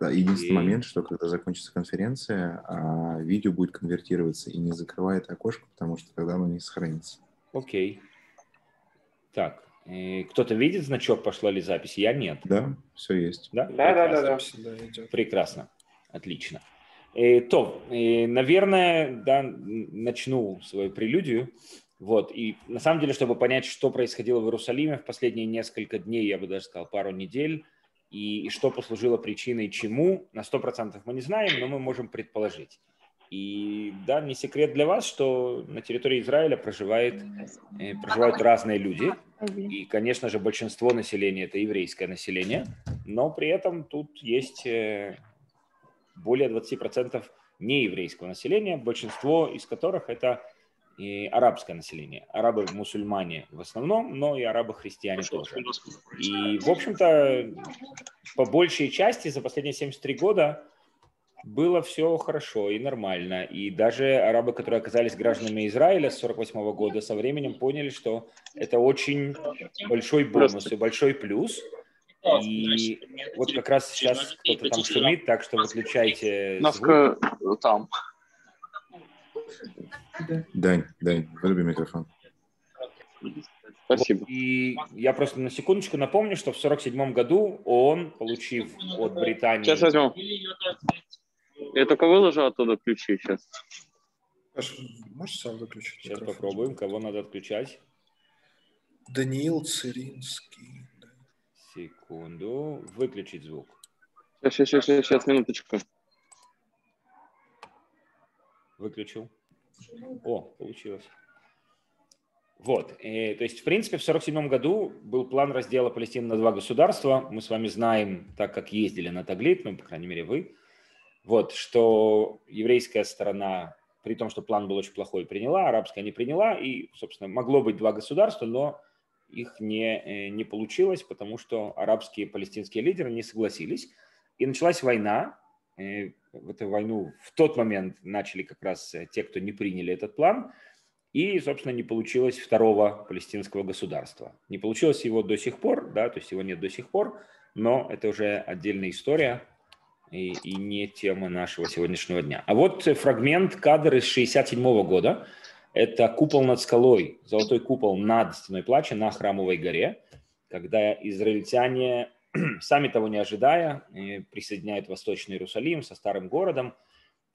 Да, единственный момент, что когда закончится конференция, а, видео будет конвертироваться и не закрывает окошко, потому что тогда оно не сохранится. Окей. Так, кто-то видит значок, пошла ли запись? Я нет. Да, все есть. Да, да, да, да, да. Прекрасно, отлично. И, то, и, наверное, да, начну свою прелюдию. Вот, и на самом деле, чтобы понять, что происходило в Иерусалиме в последние несколько дней, я бы даже сказал, пару недель, и, и что послужило причиной чему, на 100% мы не знаем, но мы можем предположить. И да, не секрет для вас, что на территории Израиля проживает, э, проживают разные люди. И, конечно же, большинство населения – это еврейское население, но при этом тут есть э, более 20% нееврейского населения, большинство из которых это и арабское население. Арабы-мусульмане в основном, но и арабы-христиане тоже. И, в общем-то, по большей части за последние 73 года было все хорошо и нормально. И даже арабы, которые оказались гражданами Израиля с 48 года, со временем поняли, что это очень большой бонус и большой плюс – и вот как раз сейчас кто-то там шумит, так что выключайте звук. там. Дань, Дань, выруби микрофон. Спасибо. И я просто на секундочку напомню, что в 1947 году ООН, получив от Британии... Сейчас возьмем. Я только выложу оттуда ключи сейчас. Можешь сам выключить? Сейчас микрофон? попробуем, кого надо отключать. Даниил Циринский. Секунду. Выключить звук. Сейчас, сейчас, сейчас, сейчас, минуточку. Выключил. О, получилось. Вот, и, то есть, в принципе, в 1947 году был план раздела Палестины на два государства. Мы с вами знаем, так как ездили на Таглит, ну, по крайней мере, вы, вот, что еврейская сторона, при том, что план был очень плохой, приняла, арабская не приняла, и, собственно, могло быть два государства, но их не, э, не получилось, потому что арабские и палестинские лидеры не согласились. И началась война. В эту войну в тот момент начали как раз э, те, кто не приняли этот план. И, собственно, не получилось второго палестинского государства. Не получилось его до сих пор, да, то есть его нет до сих пор, но это уже отдельная история и, и не тема нашего сегодняшнего дня. А вот фрагмент, кадр из 67 года – это купол над скалой, золотой купол над стеной плача на Храмовой горе, когда израильтяне, сами того не ожидая, присоединяют Восточный Иерусалим со старым городом.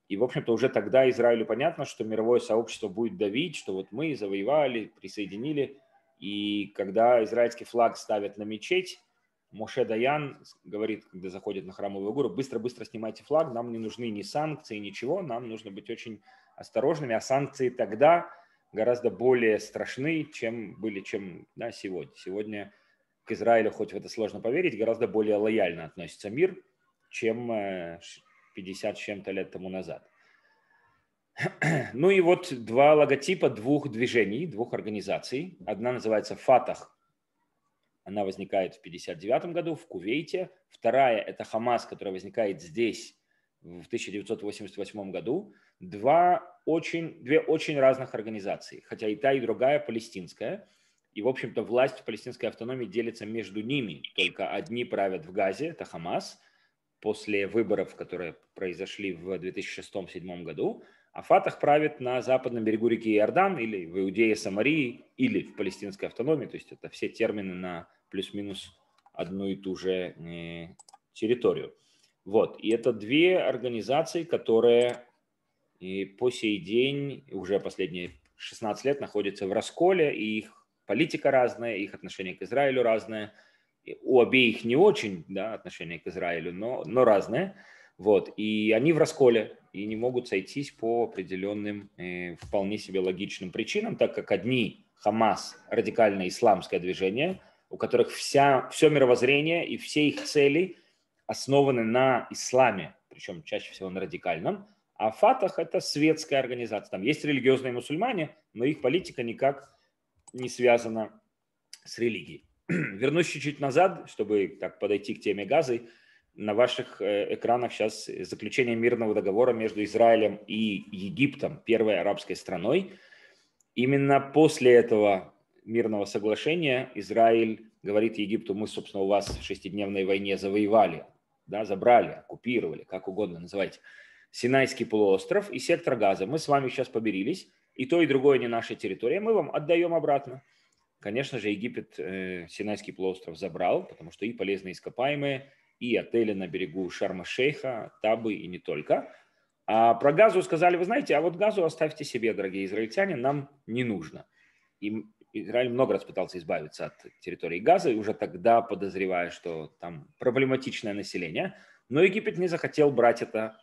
И, в общем-то, уже тогда Израилю понятно, что мировое сообщество будет давить, что вот мы завоевали, присоединили. И когда израильский флаг ставят на мечеть, Моше Даян говорит, когда заходит на храмовую гору, быстро-быстро снимайте флаг, нам не нужны ни санкции, ничего, нам нужно быть очень осторожными, а санкции тогда гораздо более страшны, чем были, чем да, сегодня. Сегодня к Израилю, хоть в это сложно поверить, гораздо более лояльно относится мир, чем 50 с чем-то лет тому назад. Ну и вот два логотипа двух движений, двух организаций. Одна называется «Фатах», она возникает в 1959 году в Кувейте. Вторая – это Хамас, которая возникает здесь в 1988 году два очень, две очень разных организации, хотя и та, и другая палестинская. И, в общем-то, власть палестинской автономии делится между ними. Только одни правят в Газе, это Хамас, после выборов, которые произошли в 2006-2007 году, а Фатах правит на западном берегу реки Иордан или в Иудее Самарии или в палестинской автономии, то есть это все термины на плюс-минус одну и ту же э, территорию. Вот, и это две организации, которые и по сей день, уже последние 16 лет, находятся в расколе, и их политика разная, их отношение к Израилю разное. У обеих не очень да, отношение к Израилю, но, но разное. Вот, и они в расколе и не могут сойтись по определенным э, вполне себе логичным причинам, так как одни Хамас, радикальное исламское движение, у которых вся, все мировоззрение и все их цели основаны на исламе, причем чаще всего на радикальном, а Фатах – это светская организация. Там есть религиозные мусульмане, но их политика никак не связана с религией. Вернусь чуть-чуть назад, чтобы так подойти к теме газы. На ваших э, экранах сейчас заключение мирного договора между Израилем и Египтом, первой арабской страной. Именно после этого мирного соглашения Израиль говорит Египту, мы, собственно, у вас в шестидневной войне завоевали да, забрали, оккупировали, как угодно называйте, Синайский полуостров и сектор Газа. Мы с вами сейчас поберились, и то, и другое не наша территория, мы вам отдаем обратно. Конечно же, Египет э, Синайский полуостров забрал, потому что и полезные ископаемые, и отели на берегу Шарма-Шейха, Табы и не только. А про газу сказали, вы знаете, а вот газу оставьте себе, дорогие израильтяне, нам не нужно. И Израиль много раз пытался избавиться от территории Газа, и уже тогда подозревая, что там проблематичное население. Но Египет не захотел брать это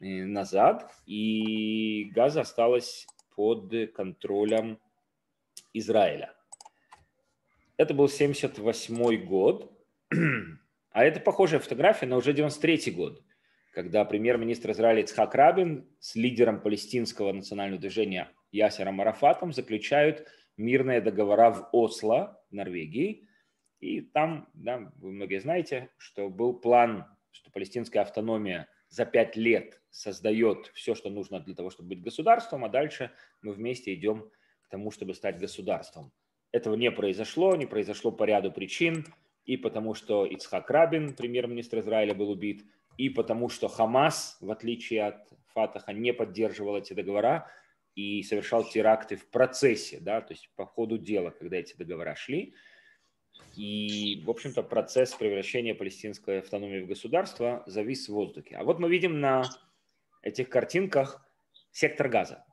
э, назад, и Газа осталась под контролем Израиля. Это был 78 год, а это похожая фотография на уже 93 год, когда премьер-министр Израиля Ицхак Рабин с лидером палестинского национального движения Ясером Арафатом заключают мирные договора в Осло, Норвегии. И там, да, вы многие знаете, что был план, что палестинская автономия за пять лет создает все, что нужно для того, чтобы быть государством, а дальше мы вместе идем к тому, чтобы стать государством. Этого не произошло, не произошло по ряду причин, и потому что Ицхак Рабин, премьер-министр Израиля, был убит, и потому что Хамас, в отличие от Фатаха, не поддерживал эти договора, и совершал теракты в процессе, да, то есть по ходу дела, когда эти договора шли. И, в общем-то, процесс превращения палестинской автономии в государство завис в воздухе. А вот мы видим на этих картинках сектор газа.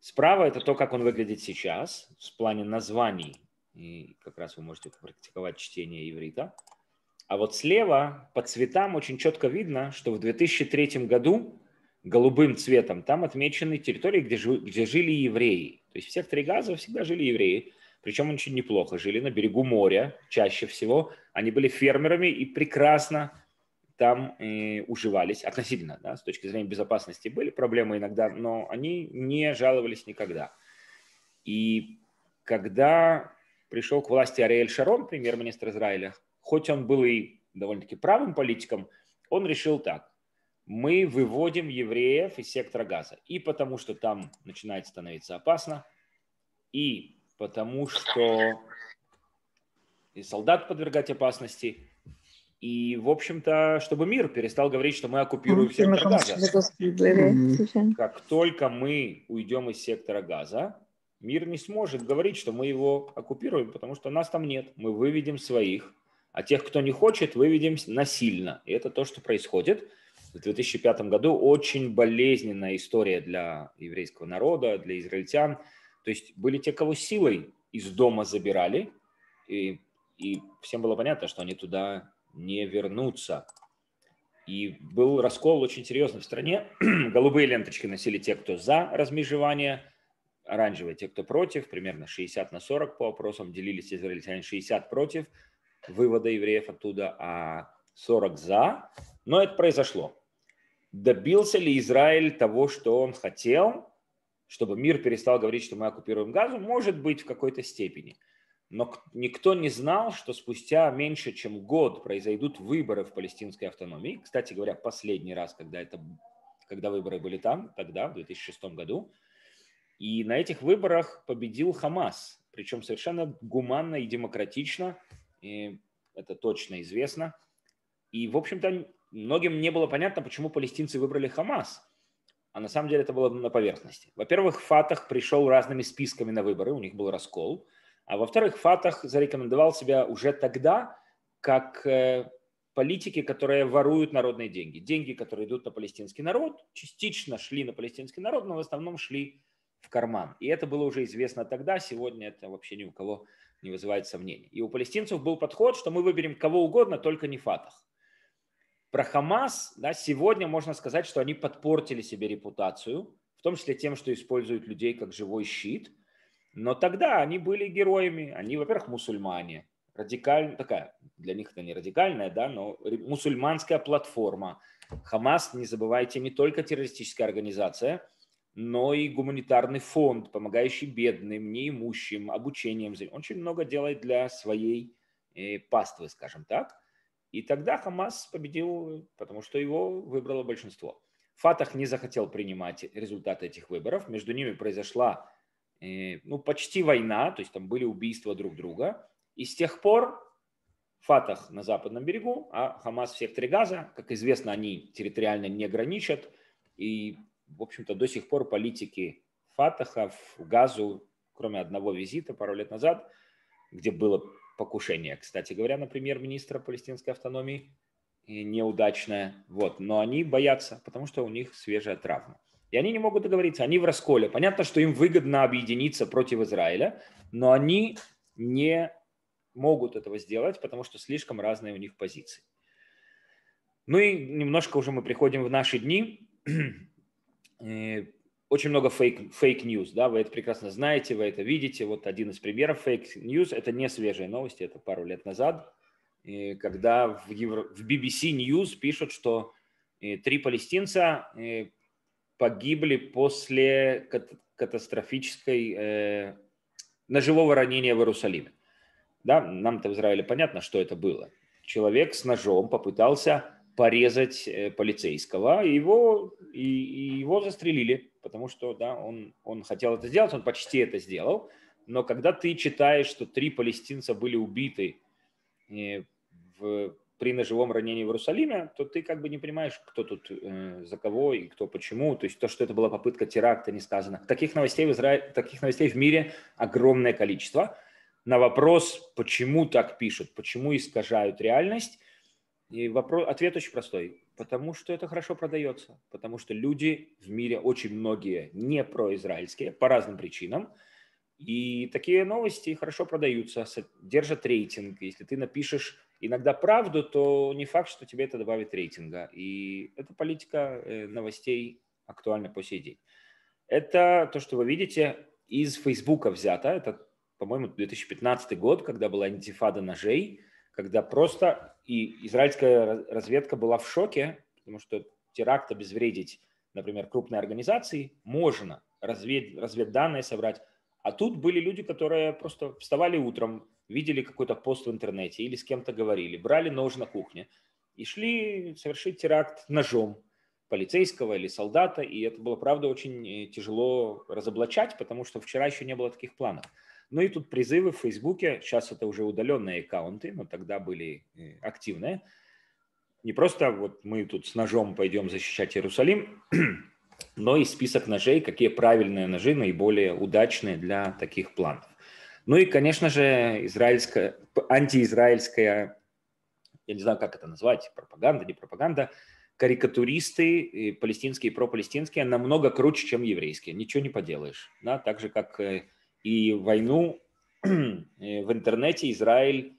Справа это то, как он выглядит сейчас, в плане названий. И как раз вы можете практиковать чтение иврита. А вот слева по цветам очень четко видно, что в 2003 году голубым цветом, там отмечены территории, где, жи, где жили евреи. То есть в секторе Газа всегда жили евреи, причем очень неплохо. Жили на берегу моря чаще всего. Они были фермерами и прекрасно там э, уживались относительно, да, с точки зрения безопасности были проблемы иногда, но они не жаловались никогда. И когда пришел к власти Ариэль Шарон, премьер-министр Израиля, хоть он был и довольно-таки правым политиком, он решил так мы выводим евреев из сектора газа. И потому что там начинает становиться опасно, и потому что и солдат подвергать опасности, и, в общем-то, чтобы мир перестал говорить, что мы оккупируем сектор газа. Как только мы уйдем из сектора газа, мир не сможет говорить, что мы его оккупируем, потому что нас там нет. Мы выведем своих, а тех, кто не хочет, выведем насильно. И это то, что происходит – в 2005 году очень болезненная история для еврейского народа, для израильтян. То есть были те, кого силой из дома забирали, и, и всем было понятно, что они туда не вернутся. И был раскол очень серьезный в стране. Голубые ленточки носили те, кто за размежевание, оранжевые те, кто против, примерно 60 на 40 по опросам делились израильтяне, 60 против вывода евреев оттуда, а 40 за. Но это произошло. Добился ли Израиль того, что он хотел, чтобы мир перестал говорить, что мы оккупируем Газу? Может быть, в какой-то степени. Но никто не знал, что спустя меньше чем год произойдут выборы в палестинской автономии. Кстати говоря, последний раз, когда, это, когда выборы были там, тогда, в 2006 году. И на этих выборах победил Хамас. Причем совершенно гуманно и демократично. И это точно известно. И, в общем-то, многим не было понятно, почему палестинцы выбрали Хамас. А на самом деле это было на поверхности. Во-первых, Фатах пришел разными списками на выборы, у них был раскол. А во-вторых, Фатах зарекомендовал себя уже тогда как э, политики, которые воруют народные деньги. Деньги, которые идут на палестинский народ, частично шли на палестинский народ, но в основном шли в карман. И это было уже известно тогда, сегодня это вообще ни у кого не вызывает сомнений. И у палестинцев был подход, что мы выберем кого угодно, только не Фатах. Про Хамас да, сегодня можно сказать, что они подпортили себе репутацию, в том числе тем, что используют людей как живой щит. Но тогда они были героями. Они, во-первых, мусульмане. Радикальная, такая, для них это не радикальная, да, но мусульманская платформа. Хамас, не забывайте, не только террористическая организация, но и гуманитарный фонд, помогающий бедным, неимущим, обучением. Очень много делает для своей э, паствы, скажем так. И тогда Хамас победил, потому что его выбрало большинство. Фатах не захотел принимать результаты этих выборов. Между ними произошла э, ну, почти война, то есть там были убийства друг друга. И с тех пор Фатах на западном берегу, а Хамас в секторе Газа. Как известно, они территориально не граничат. И, в общем-то, до сих пор политики Фатаха в Газу, кроме одного визита пару лет назад, где было покушение, кстати говоря, на премьер-министра палестинской автономии, неудачное. Вот. Но они боятся, потому что у них свежая травма. И они не могут договориться, они в расколе. Понятно, что им выгодно объединиться против Израиля, но они не могут этого сделать, потому что слишком разные у них позиции. Ну и немножко уже мы приходим в наши дни. Очень много фейк, фейк news, да, вы это прекрасно знаете, вы это видите. Вот один из примеров фейк news, это не свежие новости, это пару лет назад, когда в, Евро, в BBC News пишут, что три палестинца погибли после катастрофической э, ножевого ранения в Иерусалиме. Да, нам-то в Израиле понятно, что это было. Человек с ножом попытался порезать э, полицейского, его, и, и его застрелили, потому что да, он, он хотел это сделать, он почти это сделал. Но когда ты читаешь, что три палестинца были убиты э, в при ножевом ранении в Иерусалиме, то ты как бы не понимаешь, кто тут э, за кого и кто почему. То есть то, что это была попытка теракта, не сказано. Таких новостей в Израиле, таких новостей в мире огромное количество. На вопрос, почему так пишут, почему искажают реальность, и вопрос, ответ очень простой. Потому что это хорошо продается. Потому что люди в мире, очень многие не произраильские, по разным причинам. И такие новости хорошо продаются, держат рейтинг. Если ты напишешь иногда правду, то не факт, что тебе это добавит рейтинга. И эта политика э, новостей актуальна по сей день. Это то, что вы видите, из Фейсбука взято. Это, по-моему, 2015 год, когда была антифада ножей, когда просто и израильская разведка была в шоке, потому что теракт обезвредить, например, крупной организации можно, развед, разведданные собрать. А тут были люди, которые просто вставали утром, видели какой-то пост в интернете или с кем-то говорили, брали нож на кухне и шли совершить теракт ножом полицейского или солдата, и это было, правда, очень э, тяжело разоблачать, потому что вчера еще не было таких планов. Ну и тут призывы в Фейсбуке, сейчас это уже удаленные аккаунты, но тогда были э, активные. Не просто вот мы тут с ножом пойдем защищать Иерусалим, но и список ножей, какие правильные ножи наиболее удачные для таких планов. Ну и, конечно же, израильская, антиизраильская, я не знаю, как это назвать, пропаганда, не пропаганда, карикатуристы палестинские и пропалестинские намного круче, чем еврейские. Ничего не поделаешь. Да? Так же, как э, и войну э, в интернете Израиль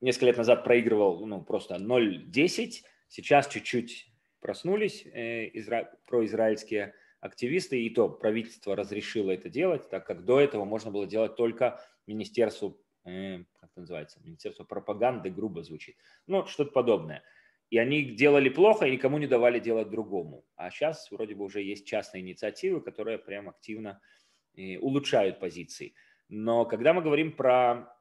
несколько лет назад проигрывал ну, просто 0-10, сейчас чуть-чуть проснулись э, изра... произраильские активисты, и то правительство разрешило это делать, так как до этого можно было делать только Министерству, э, как это называется, Министерство пропаганды, грубо звучит, ну, что-то подобное. И они делали плохо и никому не давали делать другому. А сейчас вроде бы уже есть частные инициативы, которые прям активно э, улучшают позиции. Но когда мы говорим про,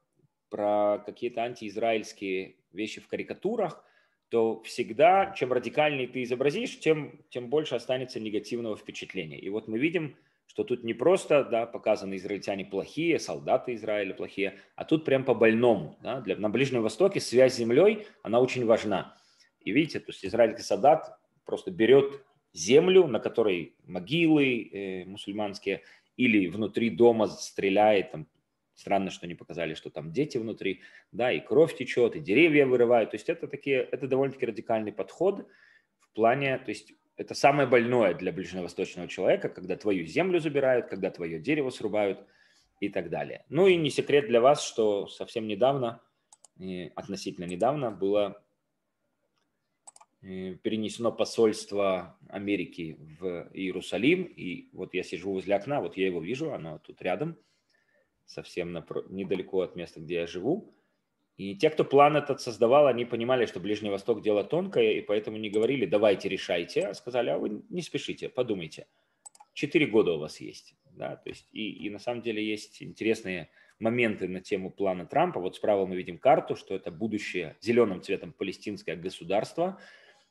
про какие-то антиизраильские вещи в карикатурах, то всегда, чем радикальнее ты изобразишь, тем, тем больше останется негативного впечатления. И вот мы видим, что тут не просто да, показаны израильтяне плохие, солдаты Израиля плохие, а тут прям по больному. Да, для, на Ближнем Востоке связь с землей, она очень важна. И видите, то есть израильский солдат просто берет землю, на которой могилы э, мусульманские, или внутри дома стреляет, там, странно, что не показали, что там дети внутри, да, и кровь течет, и деревья вырывают. То есть это, такие, это довольно-таки радикальный подход в плане, то есть это самое больное для ближневосточного человека, когда твою землю забирают, когда твое дерево срубают и так далее. Ну и не секрет для вас, что совсем недавно, относительно недавно, было перенесено посольство Америки в Иерусалим. И вот я сижу возле окна, вот я его вижу, оно тут рядом, совсем недалеко от места, где я живу. И те, кто план этот создавал, они понимали, что Ближний Восток дело тонкое, и поэтому не говорили, давайте решайте, а сказали, а вы не спешите, подумайте. Четыре года у вас есть. Да? То есть, и, и на самом деле есть интересные моменты на тему плана Трампа. Вот справа мы видим карту, что это будущее зеленым цветом палестинское государство,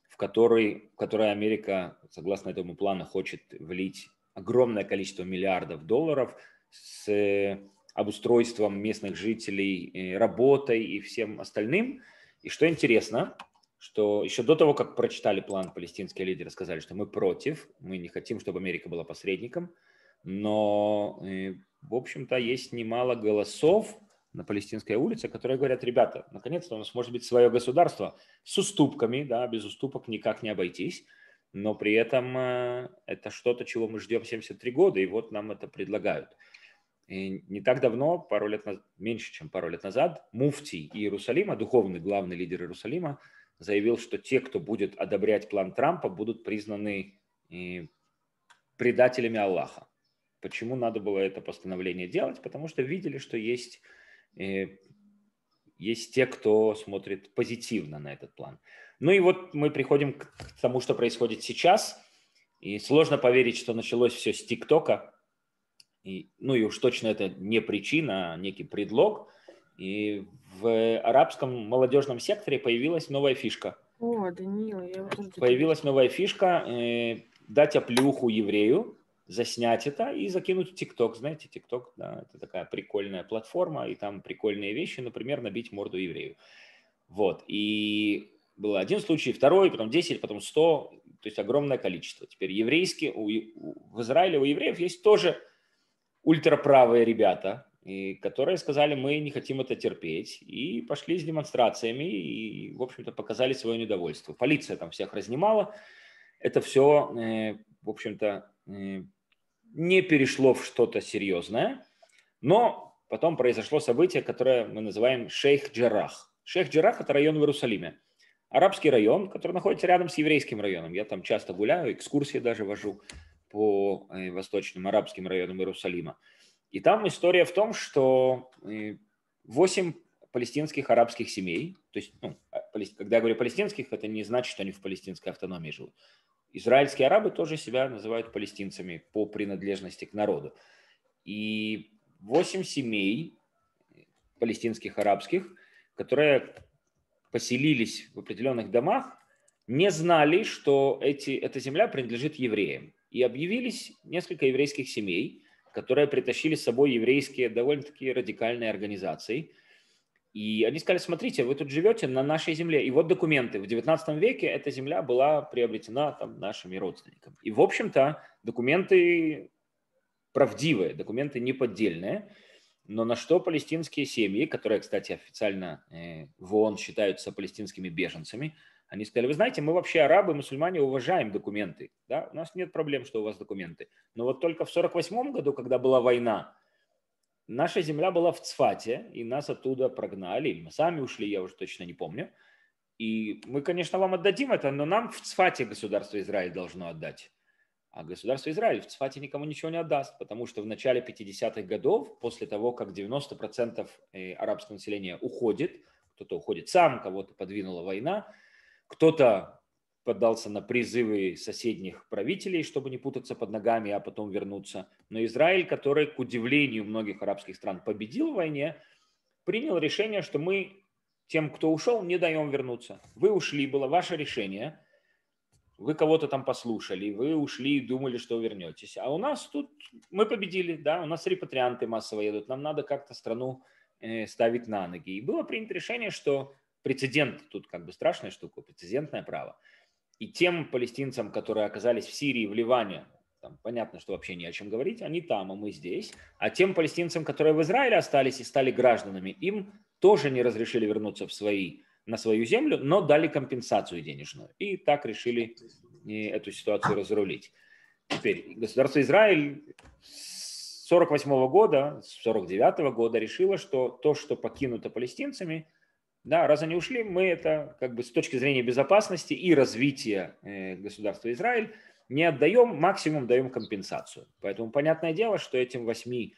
в, который, в которое Америка, согласно этому плану, хочет влить огромное количество миллиардов долларов с обустройством местных жителей, работой и всем остальным. И что интересно, что еще до того, как прочитали план, палестинские лидеры сказали, что мы против, мы не хотим, чтобы Америка была посредником, но, э, в общем-то, есть немало голосов на палестинской улице, которые говорят, ребята, наконец-то у нас может быть свое государство с уступками, да, без уступок никак не обойтись, но при этом э, это что-то, чего мы ждем 73 года, и вот нам это предлагают. И не так давно, пару лет назад, меньше, чем пару лет назад, муфтий Иерусалима, духовный главный лидер Иерусалима, заявил, что те, кто будет одобрять план Трампа, будут признаны э, предателями Аллаха. Почему надо было это постановление делать? Потому что видели, что есть, есть те, кто смотрит позитивно на этот план. Ну и вот мы приходим к тому, что происходит сейчас. И сложно поверить, что началось все с ТикТока. И, ну и уж точно это не причина, а некий предлог. И в арабском молодежном секторе появилась новая фишка. О, Данила, я тоже... Появилась новая фишка э, дать оплюху еврею, заснять это и закинуть в ТикТок. Знаете, ТикТок, да, это такая прикольная платформа, и там прикольные вещи, например, набить морду еврею. Вот, и был один случай, второй, потом 10, потом 100, то есть огромное количество. Теперь еврейские, у, у, в Израиле у евреев есть тоже ультраправые ребята, и которые сказали, мы не хотим это терпеть, и пошли с демонстрациями, и, в общем-то, показали свое недовольство. Полиция там всех разнимала. Это все, э, в общем-то, э, не перешло в что-то серьезное, но потом произошло событие, которое мы называем Шейх-Джарах. Шейх-Джарах – это район в Иерусалиме. Арабский район, который находится рядом с еврейским районом. Я там часто гуляю, экскурсии даже вожу по э, восточным арабским районам Иерусалима. И там история в том, что 8 э, палестинских арабских семей, то есть, ну, а, когда я говорю палестинских, это не значит, что они в палестинской автономии живут. Израильские арабы тоже себя называют палестинцами по принадлежности к народу. И 8 семей палестинских арабских, которые поселились в определенных домах, не знали, что эти, эта земля принадлежит евреям. И объявились несколько еврейских семей, которые притащили с собой еврейские довольно-таки радикальные организации. И они сказали, смотрите, вы тут живете на нашей земле. И вот документы. В 19 веке эта земля была приобретена там, нашими родственниками. И, в общем-то, документы правдивые, документы неподдельные. Но на что палестинские семьи, которые, кстати, официально э, в ООН считаются палестинскими беженцами, они сказали, вы знаете, мы вообще арабы, мусульмане уважаем документы. Да? У нас нет проблем, что у вас документы. Но вот только в 1948 году, когда была война, наша земля была в Цфате, и нас оттуда прогнали. Мы сами ушли, я уже точно не помню. И мы, конечно, вам отдадим это, но нам в Цфате государство Израиль должно отдать. А государство Израиль в Цфате никому ничего не отдаст, потому что в начале 50-х годов, после того, как 90% э, арабского населения уходит, кто-то уходит сам, кого-то подвинула война, кто-то поддался на призывы соседних правителей, чтобы не путаться под ногами, а потом вернуться. Но Израиль, который, к удивлению многих арабских стран, победил в войне, принял решение, что мы тем, кто ушел, не даем вернуться. Вы ушли, было ваше решение, вы кого-то там послушали, вы ушли и думали, что вернетесь. А у нас тут мы победили, да, у нас репатрианты массово едут, нам надо как-то страну э, ставить на ноги. И было принято решение, что прецедент, тут как бы страшная штука, прецедентное право. И тем палестинцам, которые оказались в Сирии, в Ливане, там понятно, что вообще не о чем говорить, они там, а мы здесь. А тем палестинцам, которые в Израиле остались и стали гражданами, им тоже не разрешили вернуться в свои, на свою землю, но дали компенсацию денежную. И так решили э, эту ситуацию разрулить. Теперь государство Израиль с 48 года, с 49 года решило, что то, что покинуто палестинцами – да, раз они ушли, мы это как бы с точки зрения безопасности и развития э, государства Израиль не отдаем, максимум даем компенсацию. Поэтому понятное дело, что этим восьми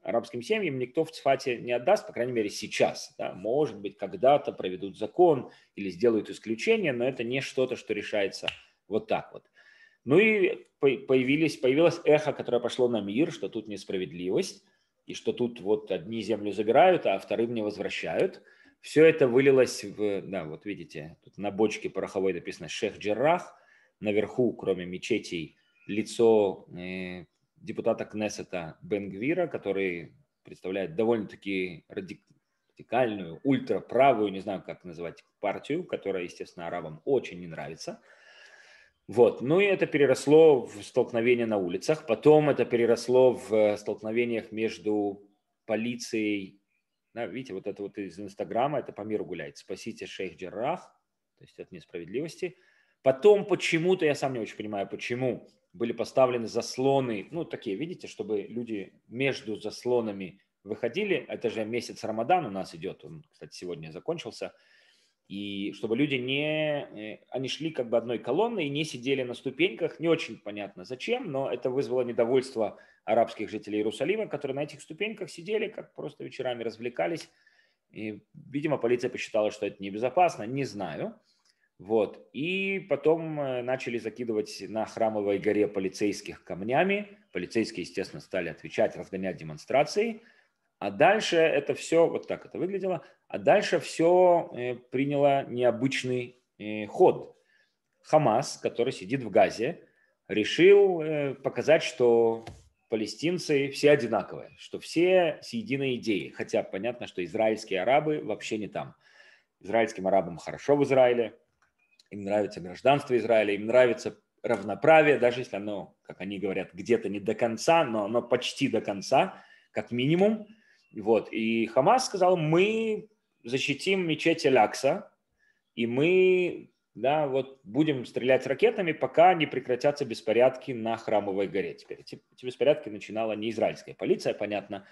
арабским семьям никто в Цфате не отдаст, по крайней мере сейчас. Да. Может быть, когда-то проведут закон или сделают исключение, но это не что-то, что решается вот так вот. Ну и появились, появилось эхо, которое пошло на мир, что тут несправедливость, и что тут вот одни землю забирают, а вторым не возвращают – все это вылилось в, да, вот видите, тут на бочке пороховой написано Шех Джеррах, наверху, кроме мечетей, лицо э, депутата Кнессета Бенгвира, который представляет довольно-таки ради, радикальную, ультраправую, не знаю, как называть, партию, которая, естественно, арабам очень не нравится. Вот. Ну и это переросло в столкновения на улицах. Потом это переросло в столкновениях между полицией. Да, видите, вот это вот из Инстаграма, это по миру гуляет. Спасите шейх Джеррах, то есть от несправедливости. Потом почему-то, я сам не очень понимаю, почему были поставлены заслоны, ну такие, видите, чтобы люди между заслонами выходили. Это же месяц Рамадан у нас идет, он, кстати, сегодня закончился – и чтобы люди не, э, они шли как бы одной колонной и не сидели на ступеньках, не очень понятно зачем, но это вызвало недовольство арабских жителей Иерусалима, которые на этих ступеньках сидели, как просто вечерами развлекались. И, видимо, полиция посчитала, что это небезопасно, не знаю. Вот. И потом э, начали закидывать на храмовой горе полицейских камнями. Полицейские, естественно, стали отвечать, разгонять демонстрации. А дальше это все, вот так это выглядело, а дальше все э, приняло необычный э, ход. Хамас, который сидит в Газе, решил э, показать, что палестинцы все одинаковые, что все с единой идеей. Хотя понятно, что израильские арабы вообще не там. Израильским арабам хорошо в Израиле, им нравится гражданство Израиля, им нравится равноправие, даже если оно, как они говорят, где-то не до конца, но оно почти до конца, как минимум. Вот. И Хамас сказал, мы защитим мечеть Алякса, и мы да, вот будем стрелять ракетами, пока не прекратятся беспорядки на Храмовой горе. Теперь эти, эти беспорядки начинала не израильская полиция, понятно,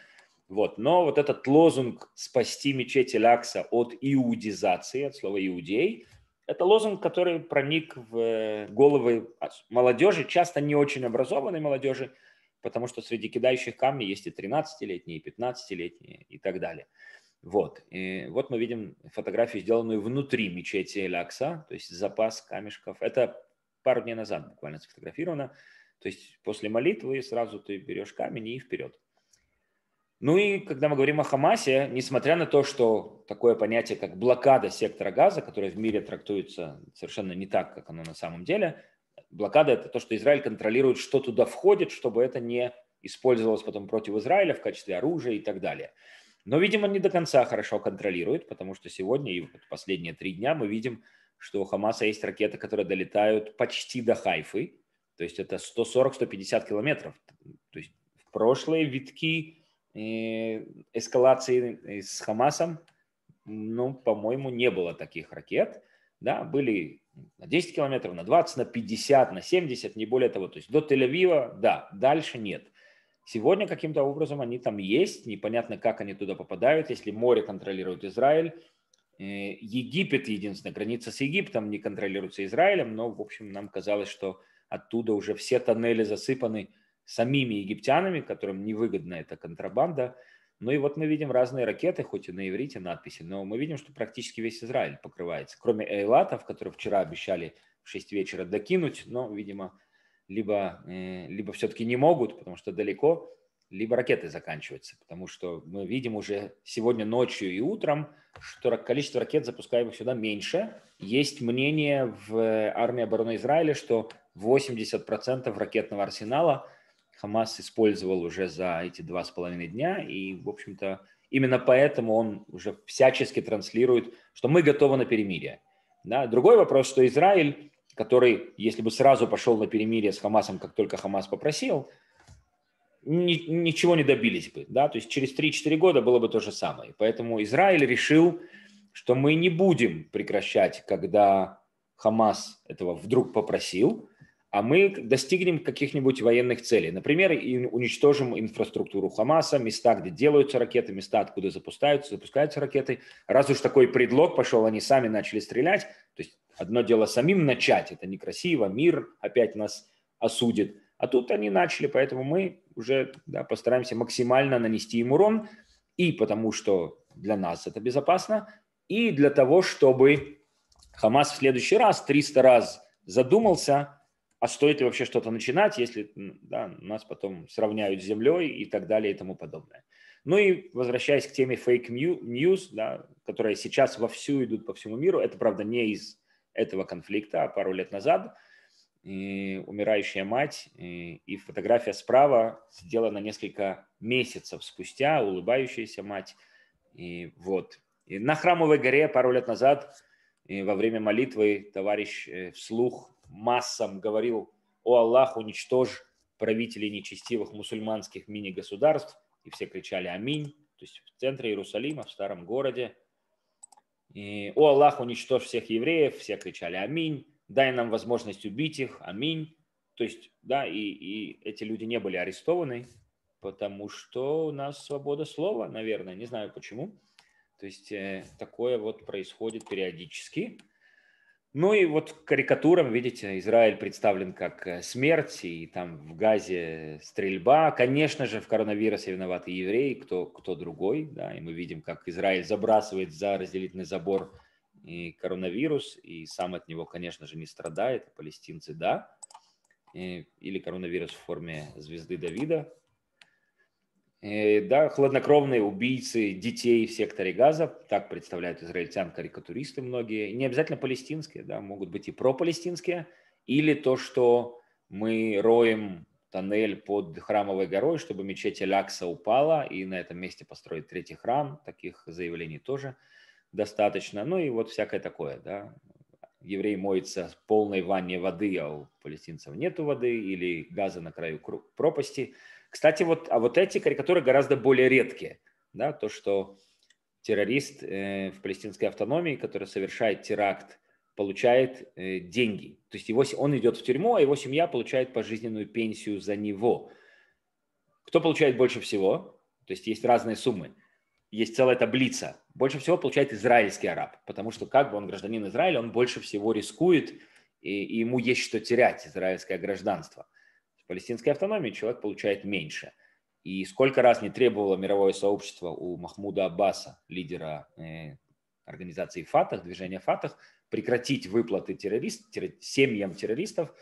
вот. Но вот этот лозунг «спасти мечеть Лякса от иудизации», от слова «иудей», это лозунг, который проник в головы молодежи, часто не очень образованной молодежи, потому что среди кидающих камни есть и 13-летние, и 15-летние и так далее. Вот. И вот мы видим фотографию, сделанную внутри мечети Элякса, то есть запас камешков. Это пару дней назад буквально сфотографировано. То есть после молитвы сразу ты берешь камень и вперед. Ну и когда мы говорим о Хамасе, несмотря на то, что такое понятие, как блокада сектора газа, которое в мире трактуется совершенно не так, как оно на самом деле, блокада – это то, что Израиль контролирует, что туда входит, чтобы это не использовалось потом против Израиля в качестве оружия и так далее – но, видимо, не до конца хорошо контролирует, потому что сегодня и последние три дня мы видим, что у Хамаса есть ракеты, которые долетают почти до Хайфы, то есть это 140-150 километров. То есть в прошлые витки э, эскалации с Хамасом, ну, по-моему, не было таких ракет. Да, были на 10 километров, на 20, на 50, на 70, не более того. То есть до Тель-Авива, да, дальше нет. Сегодня каким-то образом они там есть, непонятно, как они туда попадают, если море контролирует Израиль. Э, Египет, единственная граница с Египтом не контролируется Израилем, но, в общем, нам казалось, что оттуда уже все тоннели засыпаны самими египтянами, которым невыгодна эта контрабанда. Ну и вот мы видим разные ракеты, хоть и на иврите надписи, но мы видим, что практически весь Израиль покрывается, кроме Эйлатов, которые вчера обещали в 6 вечера докинуть, но, видимо, либо, э, либо все-таки не могут, потому что далеко, либо ракеты заканчиваются, потому что мы видим уже сегодня ночью и утром, что количество ракет, запускаемых сюда, меньше. Есть мнение в армии обороны Израиля, что 80% ракетного арсенала Хамас использовал уже за эти два с половиной дня, и, в общем-то, именно поэтому он уже всячески транслирует, что мы готовы на перемирие. Да? Другой вопрос, что Израиль который, если бы сразу пошел на перемирие с Хамасом, как только Хамас попросил, ни, ничего не добились бы. Да? То есть через 3-4 года было бы то же самое. Поэтому Израиль решил, что мы не будем прекращать, когда Хамас этого вдруг попросил, а мы достигнем каких-нибудь военных целей. Например, и уничтожим инфраструктуру Хамаса, места, где делаются ракеты, места, откуда запускаются, запускаются ракеты. Раз уж такой предлог пошел, они сами начали стрелять, то есть Одно дело самим начать, это некрасиво, мир опять нас осудит. А тут они начали, поэтому мы уже да, постараемся максимально нанести им урон. И потому что для нас это безопасно, и для того, чтобы Хамас в следующий раз 300 раз задумался, а стоит ли вообще что-то начинать, если да, нас потом сравняют с землей и так далее и тому подобное. Ну и возвращаясь к теме fake news, да, которые сейчас вовсю идут по всему миру, это, правда, не из этого конфликта пару лет назад. И умирающая мать, и, и фотография справа сделана несколько месяцев спустя, улыбающаяся мать. И вот. И на Храмовой горе пару лет назад во время молитвы товарищ э, вслух массам говорил, «О Аллах, уничтожь правителей нечестивых мусульманских мини-государств». И все кричали «Аминь». То есть в центре Иерусалима, в старом городе. И «О Аллах, уничтожь всех евреев». Все кричали «Аминь». «Дай нам возможность убить их». «Аминь». То есть, да, и, и эти люди не были арестованы, потому что у нас свобода слова, наверное, не знаю почему. То есть э, такое вот происходит периодически. Ну и вот карикатурам, видите, Израиль представлен как э, смерть, и там в Газе стрельба. Конечно же, в коронавирусе виноваты евреи, кто, кто другой. Да, и мы видим, как Израиль забрасывает за разделительный забор и коронавирус, и сам от него, конечно же, не страдает. Палестинцы, да. Или коронавирус в форме звезды Давида, Э, да, хладнокровные убийцы детей в секторе Газа, так представляют израильтян карикатуристы многие, не обязательно палестинские, да, могут быть и пропалестинские, или то, что мы роем тоннель под храмовой горой, чтобы мечеть Алякса упала, и на этом месте построить третий храм, таких заявлений тоже достаточно, ну и вот всякое такое, да, еврей моется в полной ванне воды, а у палестинцев нету воды, или газа на краю пропасти – кстати, вот, а вот эти карикатуры гораздо более редкие. Да? То, что террорист э, в палестинской автономии, который совершает теракт, получает э, деньги. То есть его, он идет в тюрьму, а его семья получает пожизненную пенсию за него. Кто получает больше всего? То есть есть разные суммы. Есть целая таблица. Больше всего получает израильский араб, потому что как бы он гражданин Израиля, он больше всего рискует, и, и ему есть что терять, израильское гражданство – палестинской автономии человек получает меньше. И сколько раз не требовало мировое сообщество у Махмуда Аббаса, лидера э, организации Фатах, движения Фатах, прекратить выплаты террорист, терр, семьям террористов,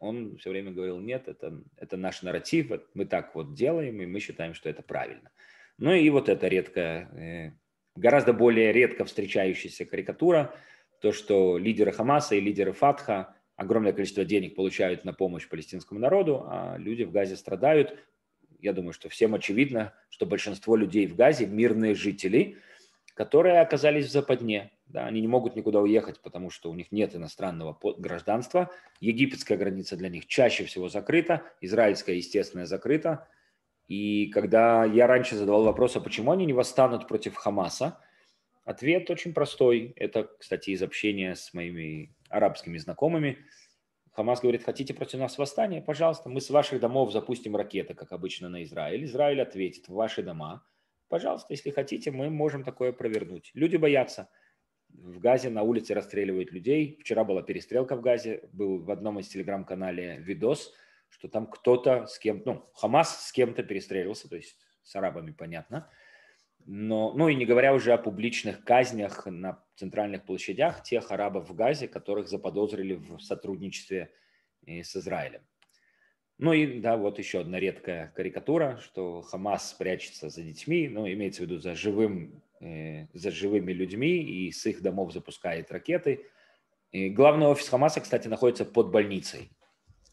он все время говорил, нет, это, это наш нарратив, мы так вот делаем, и мы считаем, что это правильно. Ну и вот это редкая, э, гораздо более редко встречающаяся карикатура, то, что лидеры Хамаса и лидеры Фатха огромное количество денег получают на помощь палестинскому народу, а люди в Газе страдают. Я думаю, что всем очевидно, что большинство людей в Газе – мирные жители, которые оказались в западне. Да, они не могут никуда уехать, потому что у них нет иностранного гражданства. Египетская граница для них чаще всего закрыта, израильская, естественно, закрыта. И когда я раньше задавал вопрос, а почему они не восстанут против Хамаса, ответ очень простой. Это, кстати, из общения с моими арабскими знакомыми. Хамас говорит, хотите против нас восстание? Пожалуйста, мы с ваших домов запустим ракеты, как обычно, на Израиль. Израиль ответит, в ваши дома. Пожалуйста, если хотите, мы можем такое провернуть. Люди боятся. В Газе на улице расстреливают людей. Вчера была перестрелка в Газе. Был в одном из телеграм-канале видос, что там кто-то с кем ну, Хамас с кем-то перестреливался, то есть с арабами, понятно. Но, ну и не говоря уже о публичных казнях на центральных площадях тех арабов в Газе, которых заподозрили в сотрудничестве с Израилем. Ну и да, вот еще одна редкая карикатура, что Хамас прячется за детьми, ну имеется в виду за, живым, э, за живыми людьми и с их домов запускает ракеты. И главный офис Хамаса, кстати, находится под больницей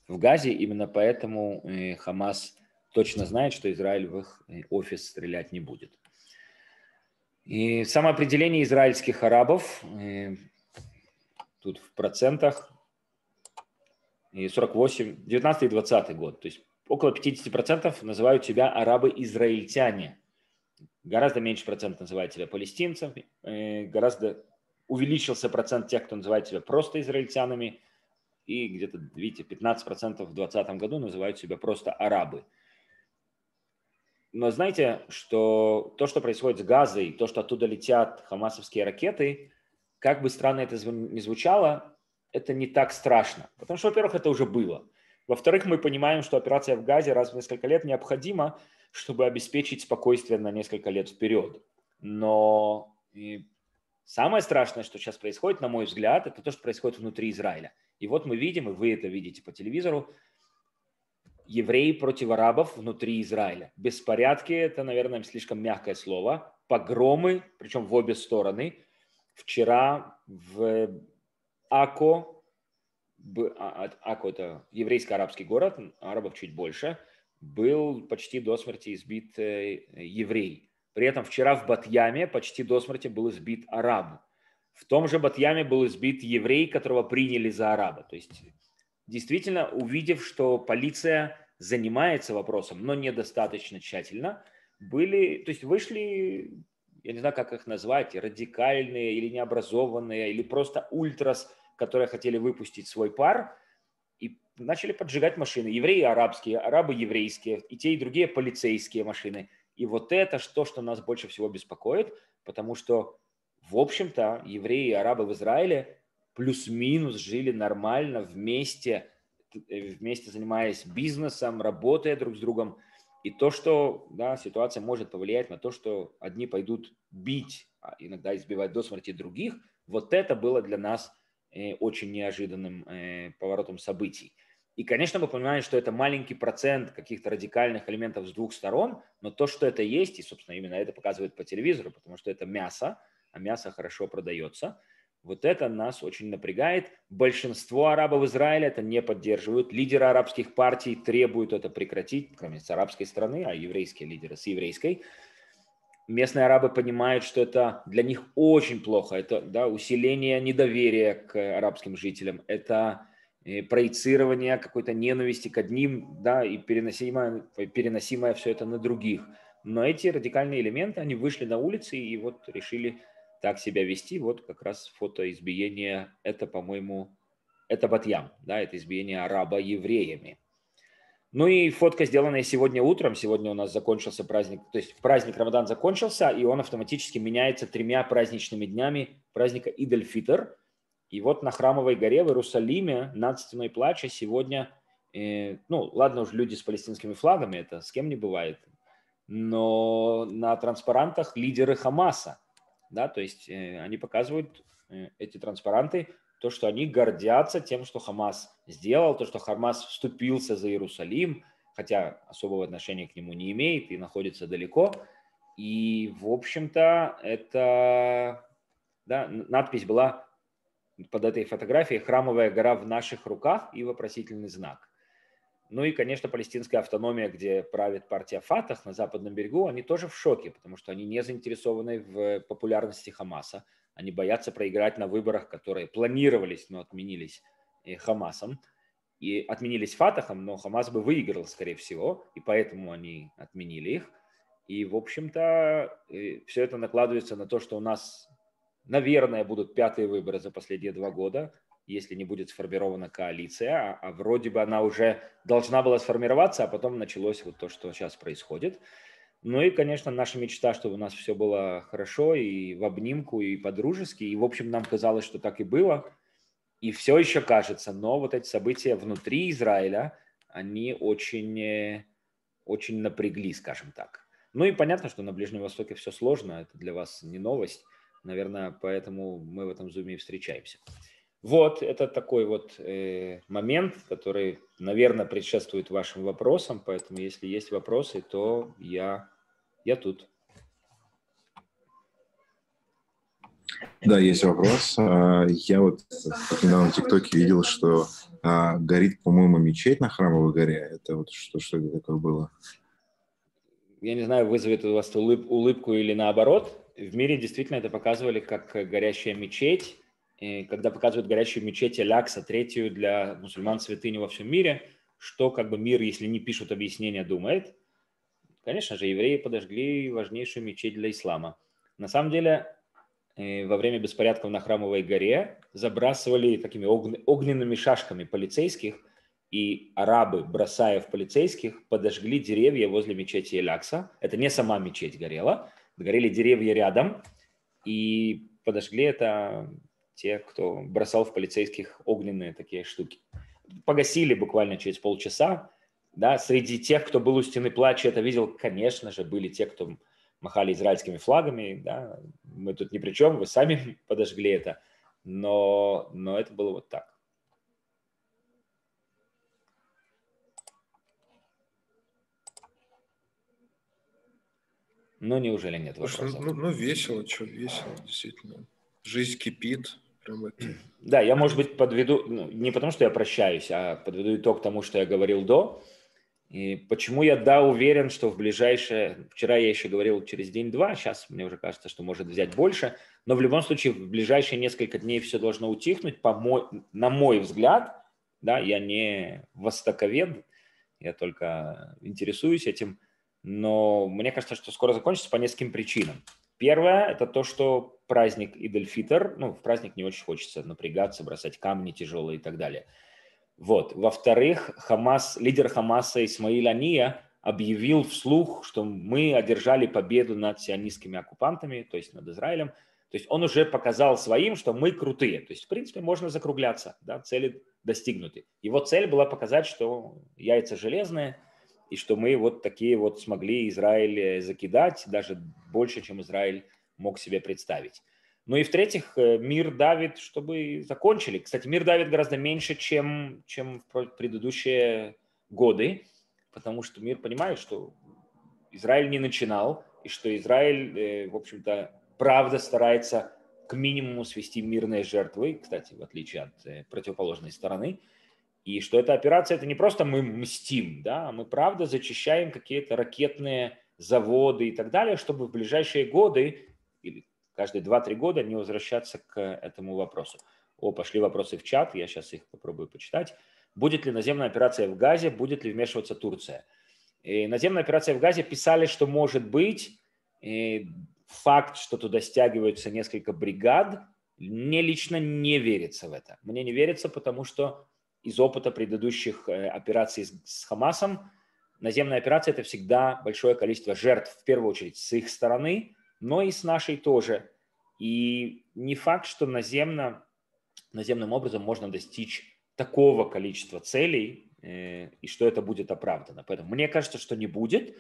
в Газе, именно поэтому э, Хамас точно знает, что Израиль в их э, офис стрелять не будет. И самоопределение израильских арабов, тут в процентах, и 48, 19 и 20 год, то есть около 50% называют себя арабы-израильтяне. Гораздо меньше процент называет себя палестинцев, гораздо увеличился процент тех, кто называет себя просто израильтянами, и где-то, видите, 15% в 2020 году называют себя просто арабы – но знаете, что то, что происходит с Газой, то, что оттуда летят хамасовские ракеты, как бы странно это ни звучало, это не так страшно. Потому что, во-первых, это уже было. Во-вторых, мы понимаем, что операция в Газе раз в несколько лет необходима, чтобы обеспечить спокойствие на несколько лет вперед. Но и самое страшное, что сейчас происходит, на мой взгляд, это то, что происходит внутри Израиля. И вот мы видим, и вы это видите по телевизору, евреи против арабов внутри Израиля. Беспорядки – это, наверное, слишком мягкое слово. Погромы, причем в обе стороны. Вчера в Ако, а, а, Ако – это еврейско-арабский город, арабов чуть больше, был почти до смерти избит э, еврей. При этом вчера в Батьяме почти до смерти был избит араб. В том же Батьяме был избит еврей, которого приняли за араба. То есть действительно, увидев, что полиция занимается вопросом, но недостаточно тщательно, были, то есть вышли, я не знаю, как их назвать, радикальные или необразованные, или просто ультрас, которые хотели выпустить свой пар, и начали поджигать машины. Евреи арабские, арабы еврейские, и те, и другие полицейские машины. И вот это то, что нас больше всего беспокоит, потому что, в общем-то, евреи и арабы в Израиле плюс-минус жили нормально вместе, э, вместе занимаясь бизнесом, работая друг с другом. И то, что да, ситуация может повлиять на то, что одни пойдут бить, а иногда избивать до смерти других, вот это было для нас э, очень неожиданным э, поворотом событий. И, конечно, мы понимаем, что это маленький процент каких-то радикальных элементов с двух сторон, но то, что это есть, и, собственно, именно это показывает по телевизору, потому что это мясо, а мясо хорошо продается – вот это нас очень напрягает. Большинство арабов Израиля это не поддерживают. Лидеры арабских партий требуют это прекратить, кроме с арабской страны, а еврейские лидеры с еврейской. Местные арабы понимают, что это для них очень плохо. Это да, усиление недоверия к арабским жителям. Это э, проецирование какой-то ненависти к одним, да, и переносимое, переносимое все это на других. Но эти радикальные элементы, они вышли на улицы и вот решили так себя вести. Вот как раз фото избиения, это, по-моему, это Батьям, да, это избиение араба евреями. Ну и фотка, сделанная сегодня утром. Сегодня у нас закончился праздник, то есть праздник Рамадан закончился, и он автоматически меняется тремя праздничными днями праздника Идель-Фитр. И вот на Храмовой горе в Иерусалиме над стеной плача сегодня, э, ну ладно уж люди с палестинскими флагами, это с кем не бывает, но на транспарантах лидеры Хамаса – да, то есть э, они показывают э, эти транспаранты, то, что они гордятся тем, что Хамас сделал, то, что Хамас вступился за Иерусалим, хотя особого отношения к нему не имеет и находится далеко. И, в общем-то, это да, надпись была под этой фотографией «Храмовая гора в наших руках» и вопросительный знак. Ну и, конечно, палестинская автономия, где правит партия Фатах на западном берегу, они тоже в шоке, потому что они не заинтересованы в популярности Хамаса. Они боятся проиграть на выборах, которые планировались, но отменились э, Хамасом. И отменились Фатахом, но Хамас бы выиграл, скорее всего, и поэтому они отменили их. И, в общем-то, э, все это накладывается на то, что у нас, наверное, будут пятые выборы за последние два года – если не будет сформирована коалиция, а, а вроде бы она уже должна была сформироваться, а потом началось вот то, что сейчас происходит. Ну и, конечно, наша мечта, чтобы у нас все было хорошо и в обнимку, и по-дружески. И, в общем, нам казалось, что так и было. И все еще кажется. Но вот эти события внутри Израиля, они очень, э, очень напрягли, скажем так. Ну и понятно, что на Ближнем Востоке все сложно. Это для вас не новость. Наверное, поэтому мы в этом зуме и встречаемся. Вот, это такой вот э, момент, который, наверное, предшествует вашим вопросам, поэтому если есть вопросы, то я, я тут. Да, есть вопрос. А, я вот недавно в ТикТоке видел, что а, горит, по-моему, мечеть на Храмовой горе. Это вот что, что это такое было? Я не знаю, вызовет у вас улыб, улыбку или наоборот. В мире действительно это показывали как горящая мечеть когда показывают горящую мечеть Алякса, третью для мусульман святыню во всем мире, что как бы мир, если не пишут объяснения, думает. Конечно же, евреи подожгли важнейшую мечеть для ислама. На самом деле, э, во время беспорядков на Храмовой горе забрасывали такими огненными шашками полицейских, и арабы, бросая в полицейских, подожгли деревья возле мечети Элякса. Это не сама мечеть горела, горели деревья рядом, и подожгли это те, кто бросал в полицейских огненные такие штуки. Погасили буквально через полчаса. Да, среди тех, кто был у стены плача, это видел, конечно же, были те, кто махали израильскими флагами. Да. Мы тут ни при чем, вы сами подожгли это. Но, но это было вот так. Ну, неужели нет вопросов? Ну, ну, весело, что весело, действительно. Жизнь кипит, Прям это... Да, я, может быть, подведу, ну, не потому что я прощаюсь, а подведу итог тому, что я говорил до. И почему я, да, уверен, что в ближайшее... Вчера я еще говорил через день-два, сейчас мне уже кажется, что может взять больше, но в любом случае в ближайшие несколько дней все должно утихнуть, по мой, на мой взгляд, да, я не востоковед, я только интересуюсь этим, но мне кажется, что скоро закончится по нескольким причинам. Первое – это то, что праздник Идельфитер, ну, в праздник не очень хочется напрягаться, бросать камни тяжелые и так далее – вот. Во-вторых, Хамас, лидер Хамаса Исмаил Ания объявил вслух, что мы одержали победу над сионистскими оккупантами, то есть над Израилем. То есть он уже показал своим, что мы крутые. То есть, в принципе, можно закругляться, да, цели достигнуты. Его цель была показать, что яйца железные, и что мы вот такие вот смогли Израиль закидать, даже больше, чем Израиль мог себе представить. Ну и в-третьих, э, мир давит, чтобы закончили. Кстати, мир давит гораздо меньше, чем, чем в предыдущие годы, потому что мир понимает, что Израиль не начинал, и что Израиль, э, в общем-то, правда старается к минимуму свести мирные жертвы, кстати, в отличие от э, противоположной стороны, и что эта операция, это не просто мы мстим, да, а мы правда зачищаем какие-то ракетные заводы и так далее, чтобы в ближайшие годы или каждые 2-3 года не возвращаться к этому вопросу. О, пошли вопросы в чат, я сейчас их попробую почитать. Будет ли наземная операция в Газе, будет ли вмешиваться Турция? И наземная операция в Газе писали, что может быть. И факт, что туда стягиваются несколько бригад, мне лично не верится в это. Мне не верится, потому что из опыта предыдущих э, операций с Хамасом наземная операция – это всегда большое количество жертв, в первую очередь, с их стороны – но и с нашей тоже. И не факт, что наземно, наземным образом можно достичь такого количества целей, э, и что это будет оправдано. Поэтому мне кажется, что не будет.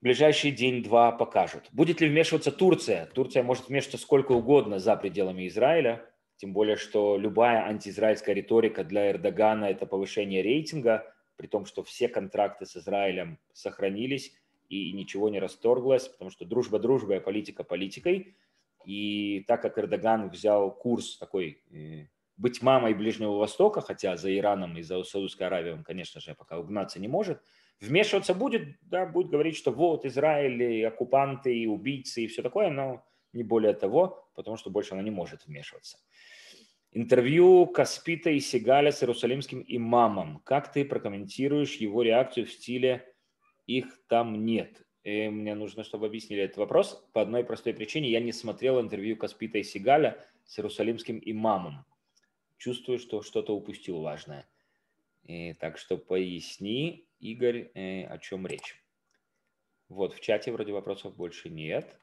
ближайший день-два покажут. Будет ли вмешиваться Турция? Турция может вмешиваться сколько угодно за пределами Израиля, тем более, что любая антиизраильская риторика для Эрдогана – это повышение рейтинга, при том, что все контракты с Израилем сохранились, и ничего не расторглось, потому что дружба дружбой, а политика политикой. И так как Эрдоган взял курс такой быть мамой Ближнего Востока, хотя за Ираном и за Саудовской Аравией он, конечно же, пока угнаться не может, вмешиваться будет, да, будет говорить, что вот Израиль, и оккупанты, и убийцы, и все такое, но не более того, потому что больше она не может вмешиваться. Интервью Каспита и Сигаля с иерусалимским имамом. Как ты прокомментируешь его реакцию в стиле их там нет. И мне нужно, чтобы объяснили этот вопрос по одной простой причине. Я не смотрел интервью Каспита и Сигаля с иерусалимским имамом. Чувствую, что что-то упустил важное. И, так что поясни, Игорь, э, о чем речь. Вот, в чате вроде вопросов больше нет.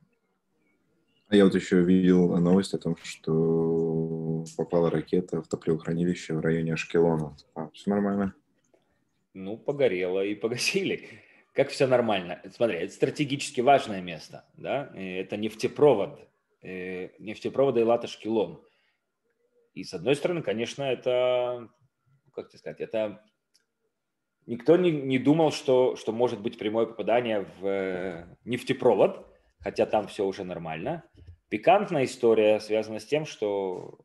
Я вот еще видел новость о том, что попала ракета в топливохранилище в районе Ашкелона. А, все нормально? Ну, погорело и погасили как все нормально. Смотри, это стратегически важное место, да, это нефтепровод, э, нефтепровода Илата-Шкилон. И с одной стороны, конечно, это, как тебе сказать, это никто не, не думал, что, что может быть прямое попадание в э, нефтепровод, хотя там все уже нормально. Пикантная история связана с тем, что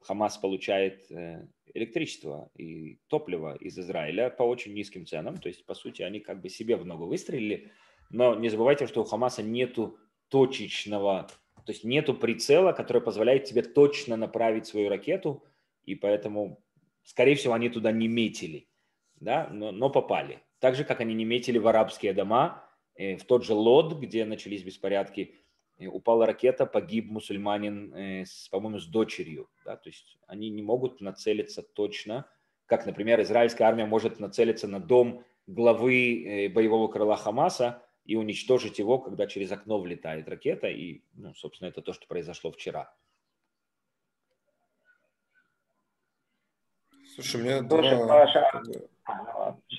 Хамас получает э, электричество и топливо из Израиля по очень низким ценам. То есть, по сути, они как бы себе в ногу выстрелили. Но не забывайте, что у Хамаса нету точечного, то есть нету прицела, который позволяет тебе точно направить свою ракету, и поэтому, скорее всего, они туда не метили, да, но, но попали. Так же, как они не метили в арабские дома, э, в тот же Лод, где начались беспорядки, упала ракета, погиб мусульманин, э, по-моему, с дочерью. Да? То есть они не могут нацелиться точно, как, например, израильская армия может нацелиться на дом главы э, боевого крыла Хамаса и уничтожить его, когда через окно влетает ракета. И, ну, собственно, это то, что произошло вчера. Слушай, у меня Слушай, два... Паша...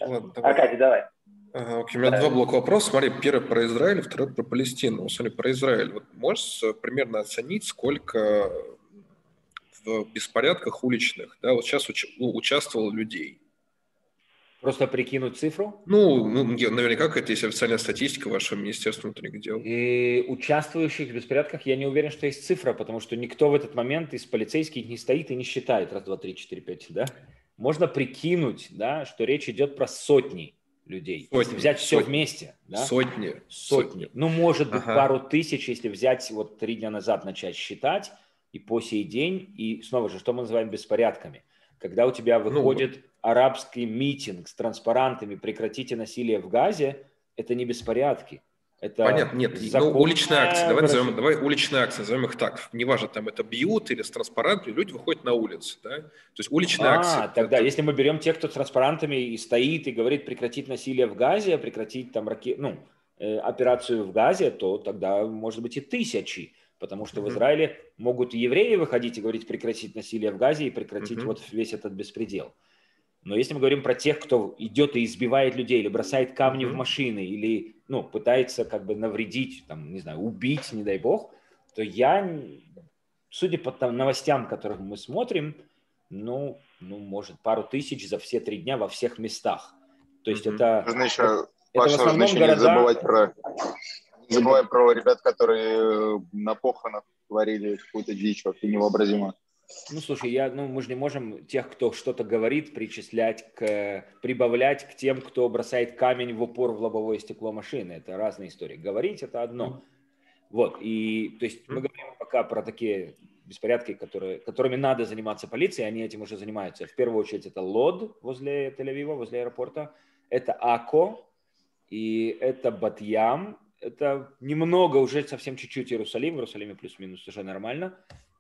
Ладно, давай. Аркадий, давай. Окей. У меня два блока вопросов. Смотри, первый про Израиль, второй про Палестину. Смотри, про Израиль. Вот можешь э, примерно оценить, сколько в беспорядках уличных, да, вот сейчас уч- ну, участвовало людей? Просто прикинуть цифру? Ну, ну, наверняка какая-то есть официальная статистика вашего Министерства внутренних дел. И участвующих в беспорядках я не уверен, что есть цифра, потому что никто в этот момент из полицейских не стоит и не считает раз, два, три, четыре, пять, да? Можно прикинуть, да, что речь идет про сотни людей. Сотни, если взять все сотни. вместе, да? Сотни. Сотни. Ну, может быть, Ага. пару тысяч, если взять вот три дня назад начать считать, и по сей день, и снова же, что мы называем беспорядками? Когда у тебя Ну, выходит арабский митинг с транспарантами «Прекратите насилие в Газе», это не беспорядки. Это Понятно, нет, ну, законная уличные акции, давай назовем, выражение. давай уличные акции, назовем их так. Неважно, там это бьют или с транспарантами, люди выходят на улицы, да? То есть уличные А, акции. тогда, это- если мы берем тех, кто с транспарантами и стоит и говорит прекратить насилие в Газе, прекратить там раке... ну, э, операцию в Газе, то тогда может быть и тысячи, потому что в Мгм. Израиле могут евреи выходить и говорить прекратить насилие в Газе и прекратить Мгм. вот весь этот беспредел. Но если мы говорим про тех, кто идет и избивает людей, или бросает камни Мгм. в машины, или ну, пытается как бы навредить, там, не знаю, убить, не дай бог, то я, судя по там, новостям, которых мы смотрим, ну, ну, может, пару тысяч за все три дня во всех местах. То есть Мгм. это, Нужно еще, это в Паша, нужно основном еще не города... забывать про... Не забывай про ребят, которые э, на похоронах творили какую-то дичь вообще невообразимо. Ну, слушай, я, ну, мы же не можем тех, кто что-то говорит, причислять к, прибавлять к тем, кто бросает камень в упор в лобовое стекло машины. Это разные истории. Говорить это одно. Вот, и, то есть, мы говорим пока про такие беспорядки, которые, которыми надо заниматься полиции, они этим уже занимаются. В первую очередь это Лод возле Тель-Авива, возле аэропорта, это Ако, и это Батьям, это немного, уже совсем чуть-чуть Иерусалим, в Иерусалиме плюс-минус уже нормально.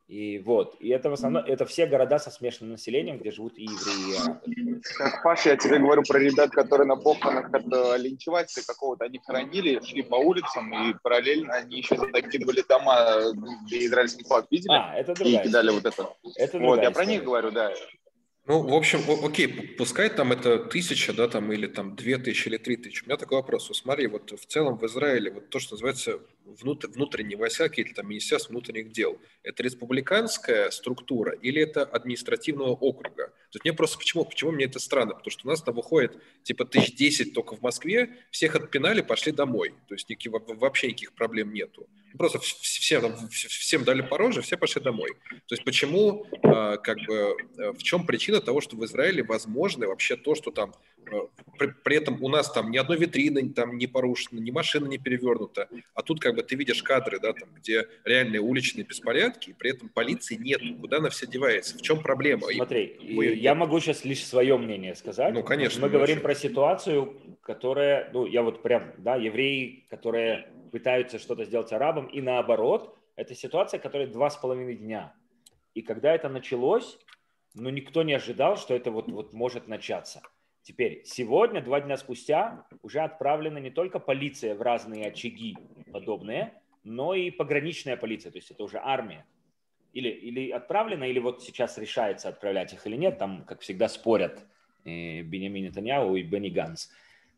И вот, и это в основном, это все города со смешанным населением, где живут и евреи, и арабы. Как, Паша, я тебе говорю про ребят, которые на похоронах от линчевателя какого-то, они хоронили, шли по улицам, и параллельно они еще закидывали дома, где израильский флаг видели, А, это и другая кидали история. вот это. Это Вот, я про история. них говорю, да. Ну, в общем, окей, пускай там это тысяча, да, там, или там две тысячи, или три тысячи. У меня такой вопрос. Вот смотри, вот в целом в Израиле, вот то, что называется внут- внутренние войска, какие-то там Министерство внутренних дел, это республиканская структура или это административного округа? Есть мне просто почему, почему мне это странно? Потому что у нас там выходит типа тысяч десять только в Москве, всех отпинали, пошли домой. То есть никаких, во- вообще никаких проблем нету. Просто вс- все, там, вс- всем дали по роже, все пошли домой. То есть почему, э, как бы, э, в чем причина того, что в Израиле возможно вообще то, что там при, при этом у нас там ни одной витрины там не порушено, ни машина не перевернута, а тут как бы ты видишь кадры, да, там, где реальные уличные беспорядки, и при этом полиции нет, куда она вся девается, в чем проблема? Смотри, Ой, я могу сейчас лишь свое мнение сказать. Ну, конечно, Мы ну, говорим про ситуацию, которая, ну, я вот прям, да, евреи, которые пытаются что-то сделать арабам, и наоборот, это ситуация, которая два с половиной дня. И когда это началось, ну, никто не ожидал, что это вот, вот может начаться. Теперь, сегодня, два дня спустя, уже отправлена не только полиция в разные очаги подобные, но и пограничная полиция, то есть это уже армия. Или, или отправлена, или вот сейчас решается отправлять их или нет, там, как всегда, спорят э, Бенямин Нетаньяху и Бенни Ганс.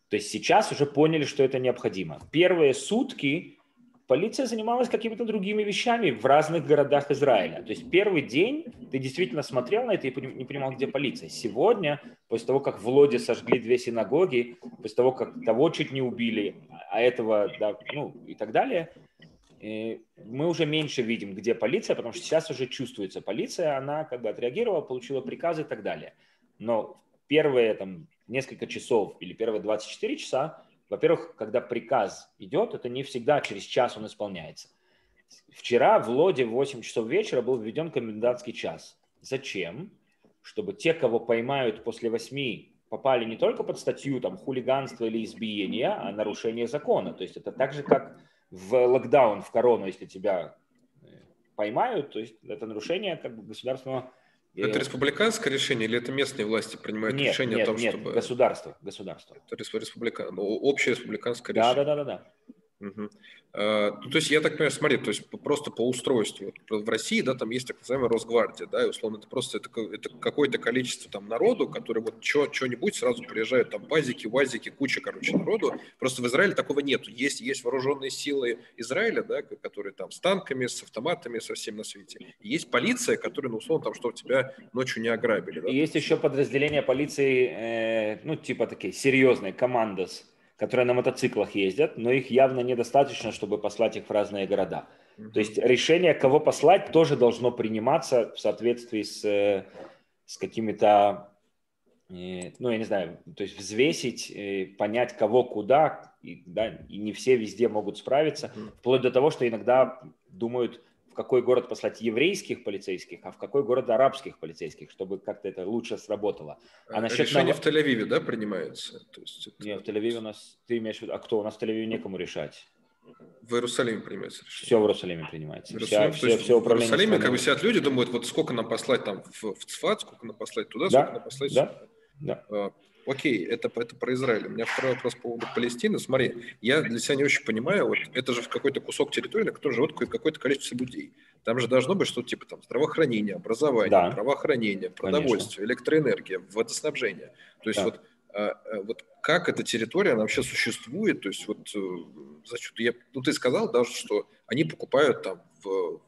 То есть сейчас уже поняли, что это необходимо. Первые сутки полиция занималась какими-то другими вещами в разных городах Израиля. То есть первый день ты действительно смотрел на это и не понимал, где полиция. Сегодня, после того, как в Лоде сожгли две синагоги, после того, как того чуть не убили, а этого, да, ну и так далее, э, мы уже меньше видим, где полиция, потому что сейчас уже чувствуется полиция, она как бы отреагировала, получила приказы и так далее. Но первые там несколько часов или первые 24 часа, во-первых, когда приказ идет, это не всегда через час он исполняется. Вчера в Лоде в 8 часов вечера был введен комендантский час. Зачем? Чтобы те, кого поймают после 8, попали не только под статью там, хулиганства или избиения, а нарушение закона. То есть это так же, как в локдаун, в корону, если тебя э, поймают, то есть это нарушение как бы государственного... э, Это республиканское решение или это местные власти принимают нет, решение нет, о том, нет, чтобы... государство, государство. Это респу- республика... общее республиканское Да, решение. да, да, да, да. А, ну, то есть, я так понимаю, смотри, то есть просто по устройству. В России, да, там есть так называемая Росгвардия, да, и условно это просто это, это какое-то количество там народу, который вот что-нибудь сразу приезжают, там пазики, вазики, куча, короче, народу. Просто в Израиле такого нету. Есть, есть вооруженные силы Израиля, да, которые там с танками, с автоматами, со всем на свете. И есть полиция, которая, ну, условно, там, чтобы тебя ночью не ограбили. Да, И есть еще подразделения полиции, э, ну, типа такие серьезные, командос, которые на мотоциклах ездят, но их явно недостаточно, чтобы послать их в разные города. То есть решение, кого послать, тоже должно приниматься в соответствии с, э, с какими-то И, ну, я не знаю, то есть взвесить, э, понять, кого куда, и, да, и не все везде могут справиться, вплоть до того, что иногда думают, в какой город послать еврейских полицейских, а в какой город арабских полицейских, чтобы как-то это лучше сработало. А, а насчет Решение в Тель-Авиве, да, принимается? То есть это... Нет, в Тель-Авиве у нас, ты имеешь в виду, а кто? У нас в Тель-Авиве некому решать. В Иерусалиме принимается решение. Все в Иерусалиме принимается. В Иерусалиме, Вся, все, все в Иерусалиме как бы сидят люди, думают, вот сколько нам послать там в, в Цфат, сколько нам послать туда, да? сколько нам послать да? сюда. Да. Окей, это, это про Израиль. У меня второй вопрос по поводу Палестины. Смотри, я для себя не очень понимаю, вот это же какой-то кусок территории, на котором живет какое-то количество людей. Там же должно быть что-то типа там здравоохранение, образование, да. правоохранение, продовольствие, Конечно. электроэнергия, водоснабжение. То есть да. вот а, а, вот как эта территория, она вообще существует, то есть вот э, за счет, я, ну ты сказал даже, что они покупают там в,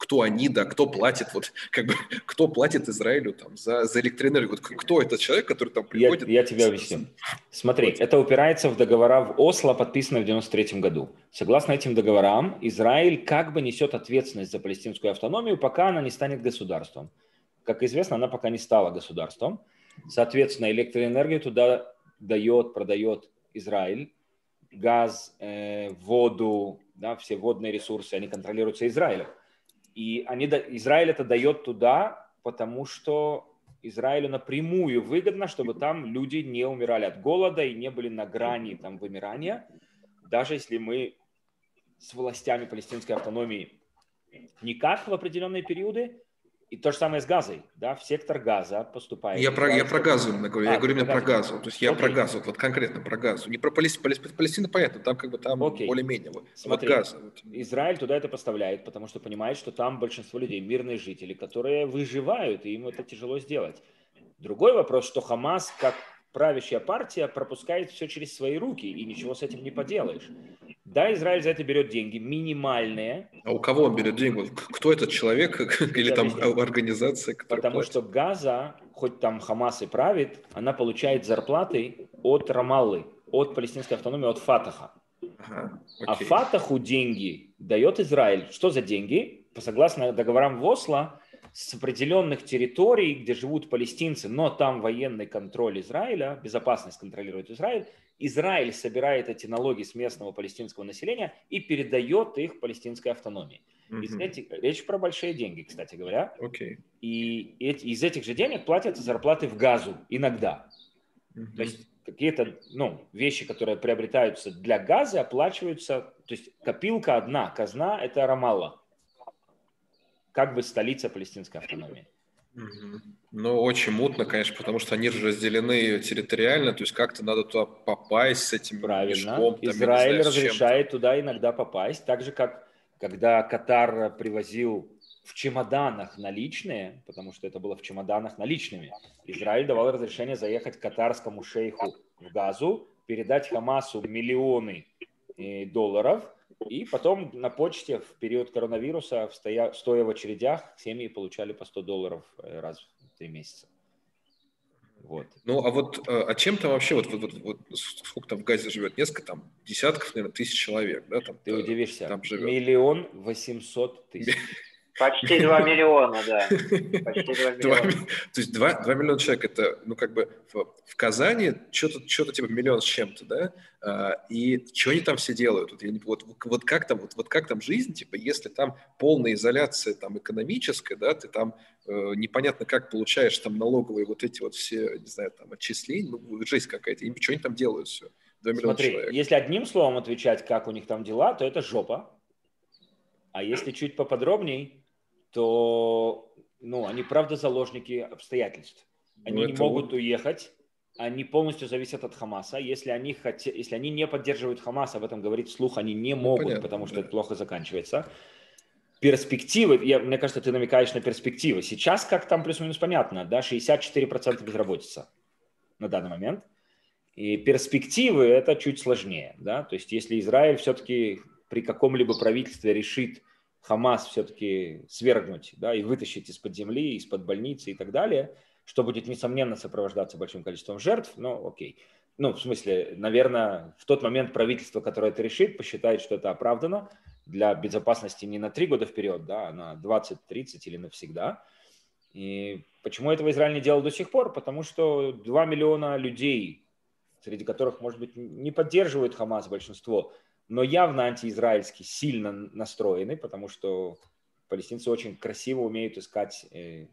кто они, да, кто платит, вот как бы кто платит Израилю там за, за электроэнергию, вот кто этот человек, который там приходит? Я, я тебя объясню. Смотри, вот. это упирается в договора в Осло, подписанные в 93 году. Согласно этим договорам, Израиль как бы несет ответственность за палестинскую автономию, пока она не станет государством. Как известно, она пока не стала государством. Соответственно, электроэнергию туда дает, продает Израиль, газ, э, воду, да, все водные ресурсы, они контролируются Израилем. И они, Израиль это дает туда, потому что Израилю напрямую выгодно, чтобы там люди не умирали от голода и не были на грани там, вымирания. Даже если мы с властями палестинской автономии никак в определенные периоды, и то же самое с газой, да, в сектор газа поступает. Я про, я про газ именно говорю, а, я говорю именно про газ. То есть я про газ, вот, вот конкретно про газ. Не про Палестину, Палестина понятно, там как бы там Окей. более-менее. Вот, Смотри, вот газ. Вот. Израиль туда это поставляет, потому что понимает, что там большинство людей, мирные жители, которые выживают, и им это тяжело сделать. Другой вопрос, что Хамас, как правящая партия пропускает все через свои руки, и ничего с этим не поделаешь. Да, Израиль за это берет деньги, минимальные. А у кого он берет деньги? Кто этот человек или там организация? Потому платит? что Газа, хоть там Хамас и правит, она получает зарплаты от Рамаллы, от палестинской автономии, от Фатаха. Ага, а Фатаху деньги дает Израиль. Что за деньги? По согласно договорам в Осло, с определенных территорий, где живут палестинцы, но там военный контроль Израиля, безопасность контролирует Израиль, Израиль собирает эти налоги с местного палестинского населения и передает их палестинской автономии. Mm-hmm. Из этих, речь про большие деньги, кстати говоря. Okay. И эти, из этих же денег платятся зарплаты в газу иногда. Mm-hmm. То есть какие-то ну, вещи, которые приобретаются для газа, оплачиваются. То есть копилка одна, казна – это Рамалла как бы столица палестинской автономии. Ну, очень мутно, конечно, потому что они же разделены территориально, то есть как-то надо туда попасть с этим Правильно. мешком. Там, Израиль знаю, разрешает туда иногда попасть, так же, как когда Катар привозил в чемоданах наличные, потому что это было в чемоданах наличными, Израиль давал разрешение заехать катарскому шейху в Газу, передать Хамасу миллионы э, долларов – и потом на почте в период коронавируса, стоя, стоя в очередях, семьи получали по 100 долларов э, раз в три месяца. Вот. Ну, а вот э, а чем там вообще, вот, вот, вот, вот сколько там в Газе живет? Несколько там, десятков, наверное, тысяч человек, да? Там, Ты удивишься. Там живет. Миллион восемьсот тысяч. Почти 2 миллиона, да. Почти 2 миллиона. 2, то есть 2, 2 миллиона человек, это, ну, как бы в, в Казани что-то что типа миллион с чем-то, да? А, и что они там все делают? Вот, я не, вот, вот, как там, вот, вот как там жизнь, типа, если там полная изоляция там экономическая, да, ты там э, непонятно как получаешь там налоговые вот эти вот все, не знаю, там отчисления, ну, жизнь какая-то, и что они там делают все? 2 Смотри, человек. если одним словом отвечать, как у них там дела, то это жопа. А если чуть поподробнее, то ну, они правда заложники обстоятельств. Они ну, не могут уехать, они полностью зависят от Хамаса. Если они, хотят, если они не поддерживают Хамас, об этом говорить вслух они не ну, могут, понятно, потому что да. это плохо заканчивается. Перспективы, я, мне кажется, ты намекаешь на перспективы. Сейчас, как там плюс-минус понятно, да, 64% безработица на данный момент. И перспективы это чуть сложнее, да, то есть если Израиль все-таки при каком-либо правительстве решит Хамас все-таки свергнуть да, и вытащить из-под земли, из-под больницы и так далее, что будет, несомненно, сопровождаться большим количеством жертв, но окей. Ну, в смысле, наверное, в тот момент правительство, которое это решит, посчитает, что это оправдано для безопасности не на три года вперед, да, а на 20, 30 или навсегда. И почему этого Израиль не делал до сих пор? Потому что 2 миллиона людей, среди которых, может быть, не поддерживают Хамас большинство, но явно антиизраильски сильно настроены, потому что палестинцы очень красиво умеют искать, э,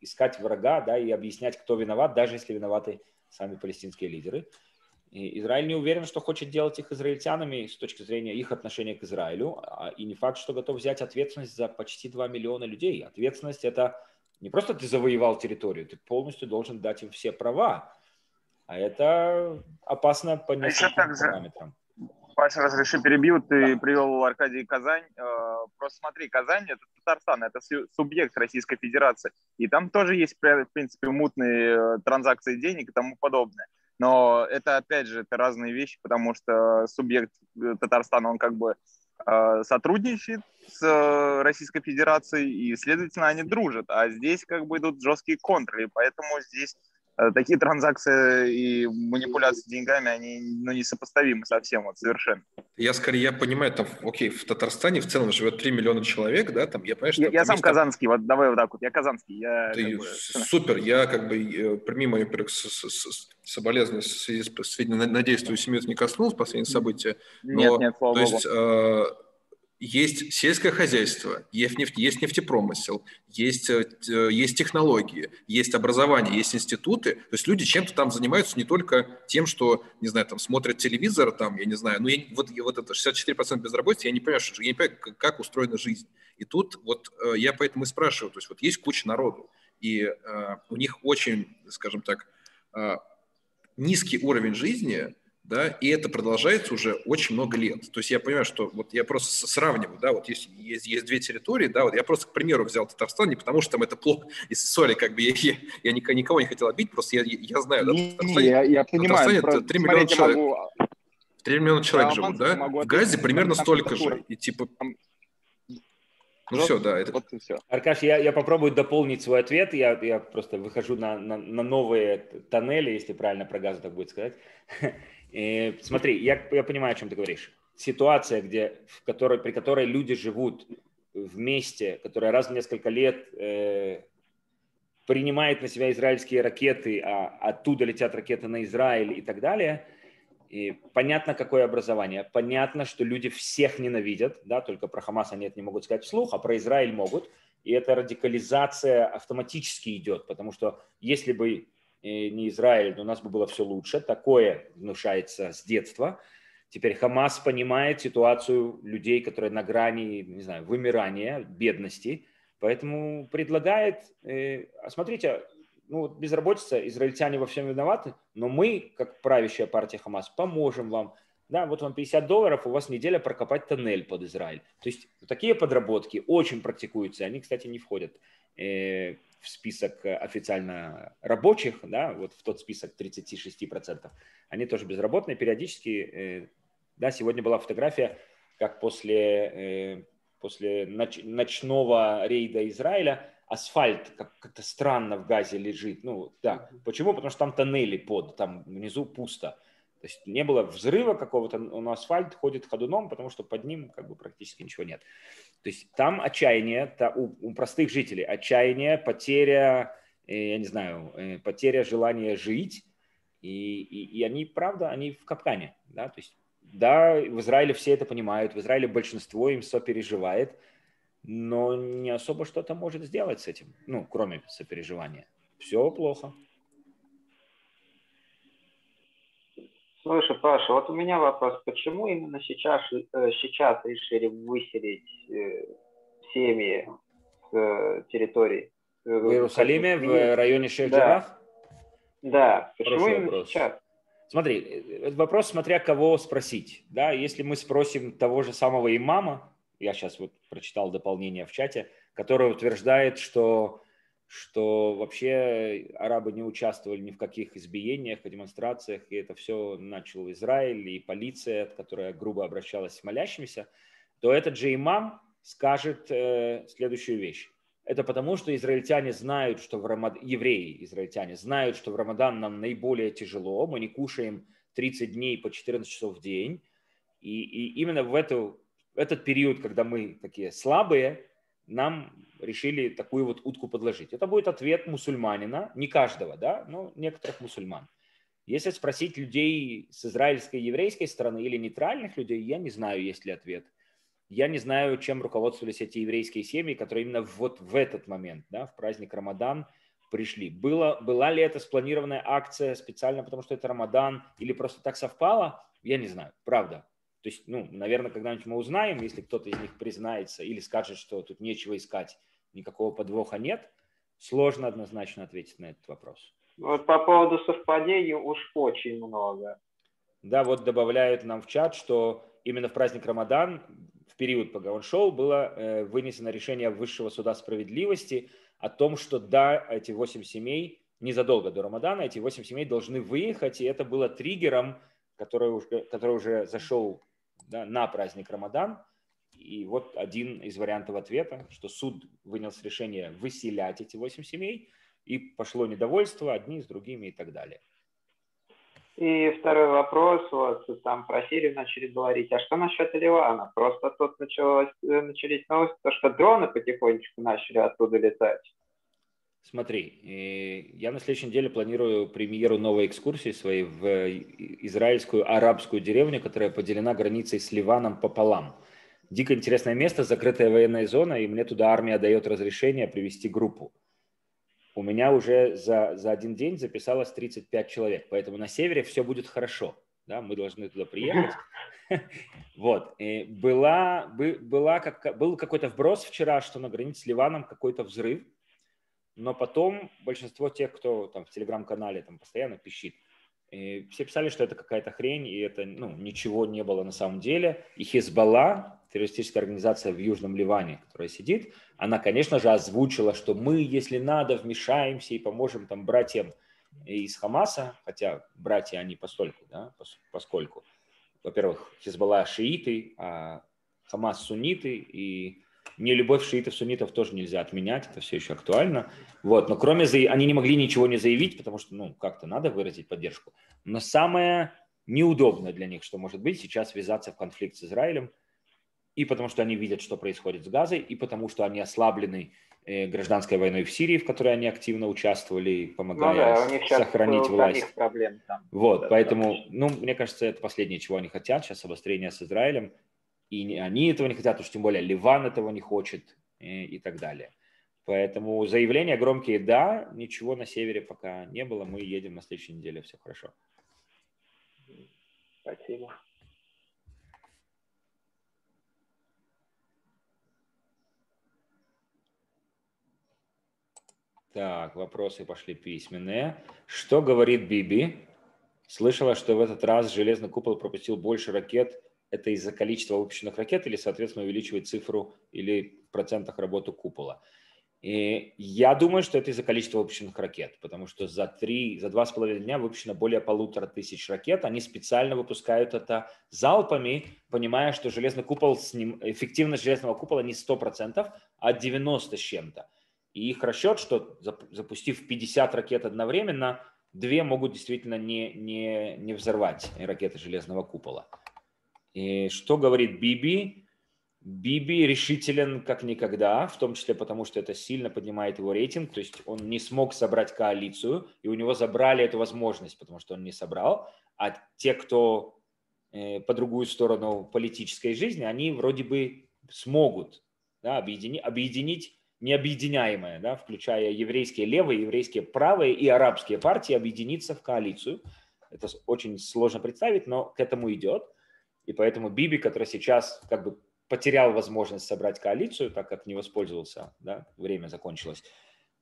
искать врага да, и объяснять, кто виноват, даже если виноваты сами палестинские лидеры. И Израиль не уверен, что хочет делать их израильтянами с точки зрения их отношения к Израилю, а, и не факт, что готов взять ответственность за почти 2 миллиона людей. Ответственность это не просто ты завоевал территорию, ты полностью должен дать им все права. А это опасно по нескольким параметрам. Паша, разреши перебью, ты привел Аркадий Казань. Э, просто смотри, Казань это Татарстан, это субъект Российской Федерации. И там тоже есть, в принципе, мутные э, транзакции денег и тому подобное. Но это, опять же, это разные вещи, потому что субъект э, Татарстана, он как бы сотрудничает с Российской Федерацией, и, следовательно, они дружат. А здесь как бы идут жесткие контры, и поэтому здесь такие транзакции и манипуляции деньгами, они ну, несопоставимы совсем, вот совершенно. Я скорее, я понимаю, там, окей, в Татарстане в целом живет 3 миллиона человек, да, там, я понимаю, что... Я, я сам есть, казанский, вот давай вот так вот, я казанский. Я, Ты, бы... Супер, я как бы, э, прими мою соболезнования в связи с, надеюсь, твою семью не коснулось последние события. Но, нет, нет, слава то богу. есть, э, есть сельское хозяйство, есть, нефть, есть нефтепромысел, есть, э, есть технологии, есть образование, есть институты. То есть люди чем-то там занимаются не только тем, что, не знаю, там смотрят телевизор, там, я не знаю, ну, я, вот, вот это 64% безработицы, я не понимаю, что, я не понимаю, как, как устроена жизнь. И тут вот э, я поэтому и спрашиваю, то есть вот есть куча народу, и э, у них очень, скажем так, э, низкий уровень жизни, да, и это продолжается уже очень много лет. То есть я понимаю, что вот я просто сравниваю, да, вот есть, есть, есть две территории, да, вот я просто, к примеру, взял Татарстан не потому, что там это плохо, и сори, как бы я, я, я никого не хотел обидеть, просто я, я знаю, да, в Татарстане, я, я понимаю, Татарстане 3 миллиона человек. Могу... 3 миллиона человек да, живут, да? В Газе примерно столько же. И типа ну вот, все, да. Это... Вот все. Аркаш, я, я попробую дополнить свой ответ. Я, я просто выхожу на, на, на новые тоннели, если правильно про газу так будет сказать. И, смотри, я, я понимаю, о чем ты говоришь. Ситуация, где, в которой, при которой люди живут вместе, которая раз в несколько лет э, принимает на себя израильские ракеты, а оттуда летят ракеты на Израиль и так далее. И понятно, какое образование. Понятно, что люди всех ненавидят, да, только про Хамас они это не могут сказать вслух, а про Израиль могут. И эта радикализация автоматически идет, потому что если бы не Израиль, у нас бы было все лучше. Такое внушается с детства. Теперь Хамас понимает ситуацию людей, которые на грани, не знаю, вымирания, бедности, поэтому предлагает, э, а смотрите, ну, безработица, израильтяне во всем виноваты, но мы, как правящая партия Хамас, поможем вам. Да, вот вам 50 долларов, у вас неделя прокопать тоннель под Израиль. То есть такие подработки очень практикуются. Они, кстати, не входят э, в список э, официально рабочих, да, вот в тот список 36%, они тоже безработные, периодически, э, да, сегодня была фотография, как после, э, после ноч, ночного рейда Израиля асфальт как- как-то странно в Газе лежит, ну, да, почему? Потому что там тоннели под, там внизу пусто, то есть не было взрыва какого-то, но асфальт ходит ходуном, потому что под ним как бы практически ничего нет. То есть там отчаяние у, у простых жителей, отчаяние, потеря, э, я не знаю, э, потеря желания жить, и, и, и они, правда, они в капкане, да, то есть да, в Израиле все это понимают, в Израиле большинство им сопереживает, но не особо что-то может сделать с этим, ну, кроме сопереживания. Все плохо. Слушай, Паша, вот у меня вопрос. Почему именно сейчас, э, сейчас решили выселить э, семьи с э, территории? В Иерусалиме, в районе Шейх-Джарах? Да. да. Почему Хороший именно вопрос. сейчас? Смотри, вопрос, смотря кого спросить. Да, если мы спросим того же самого имама, я сейчас вот прочитал дополнение в чате, который утверждает, что что вообще арабы не участвовали ни в каких избиениях, демонстрациях, и это все начал Израиль и полиция, которая грубо обращалась с молящимися, то этот же имам скажет э, следующую вещь. Это потому, что израильтяне знают, что в Рамадан, евреи израильтяне знают, что в Рамадан нам наиболее тяжело, мы не кушаем 30 дней по 14 часов в день, и, и именно в, эту, этот период, когда мы такие слабые, нам решили такую вот утку подложить. Это будет ответ мусульманина, не каждого, да, но некоторых мусульман. Если спросить людей с израильской и еврейской стороны или нейтральных людей, я не знаю, есть ли ответ. Я не знаю, чем руководствовались эти еврейские семьи, которые именно вот в этот момент, да, в праздник Рамадан, пришли. Было, была ли это спланированная акция специально, потому что это Рамадан, или просто так совпало, я не знаю, правда. То есть, ну, наверное, когда-нибудь мы узнаем, если кто-то из них признается или скажет, что тут нечего искать, никакого подвоха нет, сложно однозначно ответить на этот вопрос. Вот по поводу совпадений уж очень много. Да, вот добавляют нам в чат, что именно в праздник Рамадан, в период Пагаон-шоу, было э, вынесено решение Высшего суда справедливости о том, что да, эти восемь семей, незадолго до Рамадана, эти восемь семей должны выехать, и это было триггером, который уже, который уже зашел да, на праздник Рамадан. И вот один из вариантов ответа, что суд вынес решение выселять эти восемь семей – и пошло недовольство одни с другими и так далее. И второй вопрос, вот там про Сирию начали говорить, а что насчет Ливана? Просто тут началось, э, начались новости, то, что дроны потихонечку начали оттуда летать. Смотри, я на следующей неделе планирую премьеру новой экскурсии своей в израильскую арабскую деревню, которая поделена границей с Ливаном пополам. Дико интересное место, закрытая военная зона, и мне туда армия дает разрешение привести группу у меня уже за, за один день записалось 35 человек, поэтому на севере все будет хорошо. Да, мы должны туда приехать. Вот. Была, была как, был какой-то вброс вчера, что на границе с Ливаном какой-то взрыв, но потом большинство тех, кто там в телеграм-канале там постоянно пищит, и все писали, что это какая-то хрень, и это ну, ничего не было на самом деле. И Хизбалла, террористическая организация в Южном Ливане, которая сидит, она, конечно же, озвучила, что мы, если надо, вмешаемся и поможем там братьям из Хамаса, хотя братья они постольку, да, поскольку, во-первых, Хизбалла шииты, а Хамас сунниты, и не любовь шиитов, суннитов тоже нельзя отменять, это все еще актуально. Вот, но кроме они не могли ничего не заявить, потому что, ну, как-то надо выразить поддержку. Но самое неудобное для них, что может быть, сейчас ввязаться в конфликт с Израилем, и потому что они видят, что происходит с Газой, и потому что они ослаблены э, гражданской войной в Сирии, в которой они активно участвовали, помогая ну, да, сохранить власть. Проблем там. Вот, да, поэтому, да. ну, мне кажется, это последнее, чего они хотят сейчас, обострение с Израилем и они этого не хотят, уж тем более Ливан этого не хочет и, и так далее. Поэтому заявления громкие «да», ничего на севере пока не было, мы едем на следующей неделе, все хорошо. Спасибо. Так, вопросы пошли письменные. Что говорит Биби? Слышала, что в этот раз железный купол пропустил больше ракет это из-за количества выпущенных ракет или, соответственно, увеличивает цифру или в процентах работу купола. И я думаю, что это из-за количества выпущенных ракет, потому что за три, за два с половиной дня выпущено более полутора тысяч ракет. Они специально выпускают это залпами, понимая, что железный купол, с ним, эффективность железного купола не 100%, а 90 с чем-то. И их расчет, что запустив 50 ракет одновременно, две могут действительно не, не, не взорвать ракеты железного купола. И что говорит Биби? Биби решителен как никогда, в том числе потому, что это сильно поднимает его рейтинг, то есть он не смог собрать коалицию, и у него забрали эту возможность, потому что он не собрал, а те, кто э, по другую сторону политической жизни, они вроде бы смогут да, объедини, объединить необъединяемое, да, включая еврейские левые, еврейские правые и арабские партии, объединиться в коалицию. Это очень сложно представить, но к этому идет. И поэтому Биби, который сейчас как бы потерял возможность собрать коалицию, так как не воспользовался, да, время закончилось,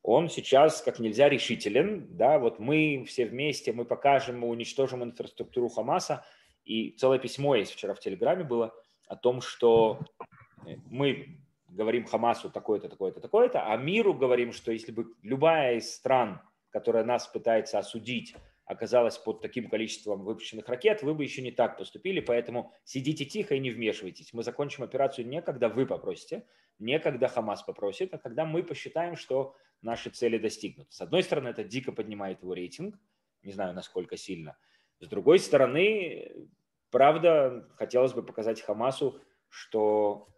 он сейчас как нельзя решителен, да, вот мы все вместе, мы покажем, мы уничтожим инфраструктуру Хамаса, и целое письмо есть вчера в Телеграме было о том, что мы говорим Хамасу такое-то, такое-то, такое-то, а миру говорим, что если бы любая из стран, которая нас пытается осудить, оказалась под таким количеством выпущенных ракет, вы бы еще не так поступили, поэтому сидите тихо и не вмешивайтесь. Мы закончим операцию не когда вы попросите, не когда Хамас попросит, а когда мы посчитаем, что наши цели достигнуты. С одной стороны, это дико поднимает его рейтинг, не знаю, насколько сильно. С другой стороны, правда, хотелось бы показать Хамасу, что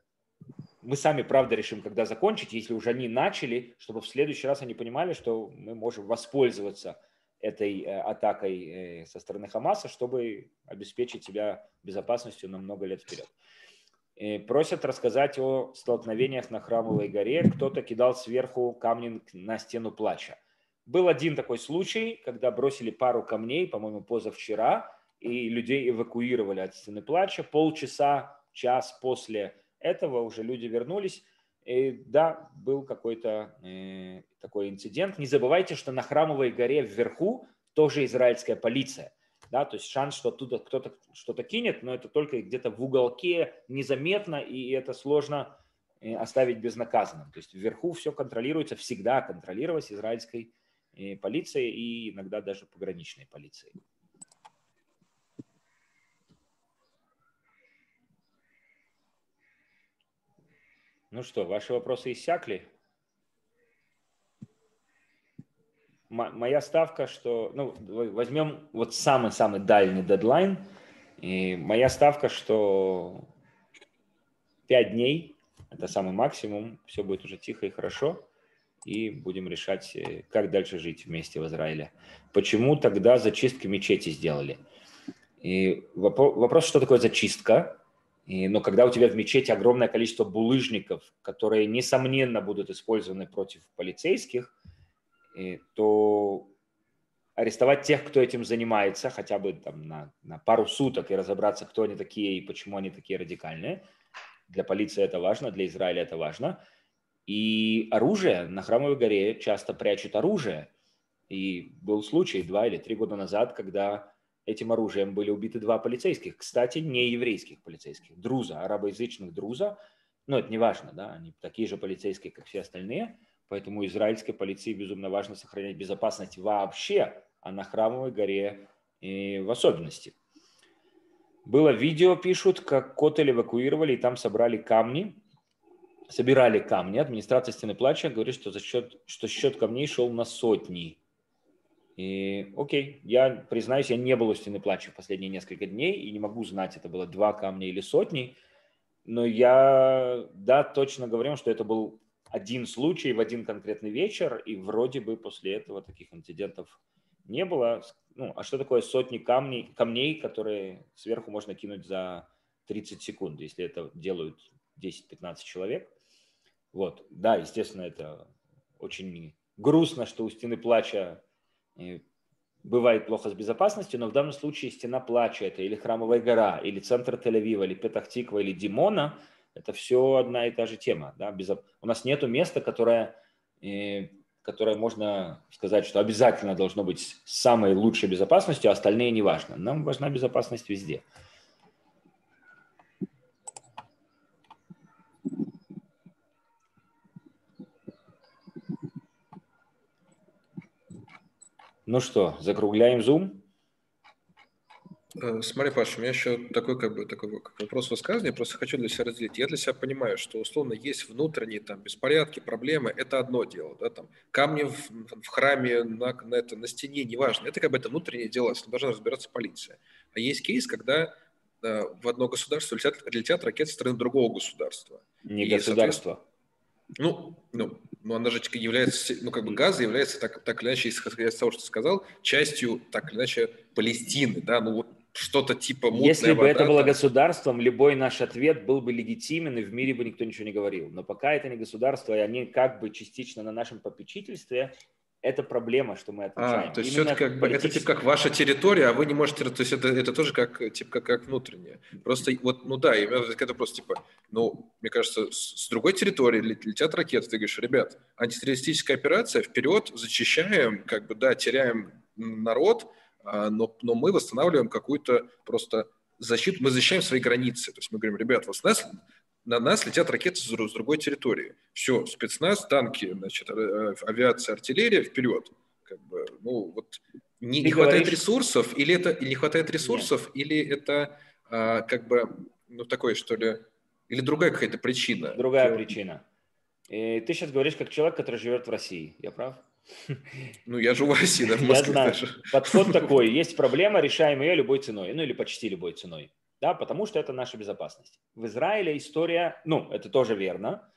мы сами, правда, решим, когда закончить, если уже они начали, чтобы в следующий раз они понимали, что мы можем воспользоваться этой э, атакой э, со стороны Хамаса, чтобы обеспечить себя безопасностью на много лет вперед. И просят рассказать о столкновениях на Храмовой горе. Кто-то кидал сверху камни на стену плача. Был один такой случай, когда бросили пару камней, по-моему, позавчера, и людей эвакуировали от стены плача. Полчаса, час после этого уже люди вернулись. И да, был какой-то э, такой инцидент. Не забывайте, что на Храмовой горе вверху тоже израильская полиция. Да, то есть шанс, что оттуда кто-то что-то кинет, но это только где-то в уголке незаметно, и это сложно э, оставить безнаказанным. То есть вверху все контролируется, всегда контролировалось израильской э, полицией и иногда даже пограничной полицией. Ну что, ваши вопросы иссякли? Моя ставка, что, ну, возьмем вот самый-самый дальний дедлайн, и моя ставка, что 5 дней, это самый максимум, все будет уже тихо и хорошо, и будем решать, э, как дальше жить вместе в Израиле. Почему тогда зачистки мечети сделали? И вопрос, что такое зачистка? И, но когда у тебя в мечети огромное количество булыжников, которые, несомненно, будут использованы против полицейских, и, то арестовать тех, кто этим занимается, хотя бы там, на, на пару суток и разобраться, кто они такие и почему они такие радикальные. Для полиции это важно, для Израиля это важно. И оружие на Храмовой горе часто прячут оружие. И был случай два или три года назад, когда этим оружием были убиты два полицейских. Кстати, не еврейских полицейских. Друза, арабоязычных друза. Но это не важно, да, они такие же полицейские, как все остальные. Поэтому израильской полиции безумно важно сохранять безопасность вообще, а на Храмовой горе и в особенности. Было видео, пишут, как Котель эвакуировали, и там собрали камни, собирали камни. Администрация Стены Плача говорит, что, за счет, что счет камней шел на сотни и окей, я признаюсь, я не был у стены плача в последние несколько дней и не могу знать, это было два камня или сотни, но я, да, точно говорю, что это был один случай в один конкретный вечер, и вроде бы после этого таких инцидентов не было. Ну, а что такое сотни камней, камней, которые сверху можно кинуть за 30 секунд, если это делают 10-15 человек? Вот, да, естественно, это очень грустно, что у стены плача бывает плохо с безопасностью, но в данном случае стена плача это или храмовая гора, или центр Тель-Авива, или Петахтиква, или Димона, это все одна и та же тема. Да? Безо... У нас нет места, которое, э, которое можно сказать, что обязательно должно быть самой лучшей безопасностью, а остальные не важно. Нам важна безопасность везде. Ну что, закругляем Zoom? Э, смотри, Паша, у меня еще такой, как бы, такой как вопрос высказывания, просто хочу для себя разделить. Я для себя понимаю, что условно есть внутренние там беспорядки, проблемы, это одно дело, да, там камни в, в храме, на, на, это, на стене, неважно, это как бы это внутреннее дело, с ним должна разбираться полиция. А есть кейс, когда э, в одно государство летят, летят ракеты со стороны другого государства. Не и, государство. Ну, ну, ну, она же является, ну, как бы Газа является, так, так или иначе, исходя из того, что ты сказал, частью, так или иначе, Палестины, да, ну, вот что-то типа мутная Если бы вода, это было государством, любой наш ответ был бы легитимен, и в мире бы никто ничего не говорил. Но пока это не государство, и они как бы частично на нашем попечительстве, это проблема, что мы отвечаем. А, то есть все как бы, это типа как ваша территория, а вы не можете, то есть это, это тоже как, типа, как, как внутреннее. Просто вот, ну да, это просто типа, ну, мне кажется, с, с другой территории летят ракеты, ты говоришь, ребят, антитеррористическая операция, вперед, зачищаем, как бы, да, теряем народ, а, но, но мы восстанавливаем какую-то просто защиту, мы защищаем свои границы. То есть мы говорим, ребят, вот нас на нас летят ракеты с другой территории. Все, спецназ, танки, значит, э, авиация, артиллерия, вперед. Как бы, ну, вот не, не хватает ресурсов, или это не хватает ресурсов, Нет. или это а, как бы, ну, такое, что ли, или другая какая-то причина. Другая Ты... причина. И ты сейчас говоришь как человек, который живет в России. Я прав? Ну, я живу в России, да, в Москве. Я знаю. Подход такой. Есть проблема, решаем ее любой ценой. Ну, или почти любой ценой. Да, потому что это наша безопасность. В Израиле история, ну, это тоже верно,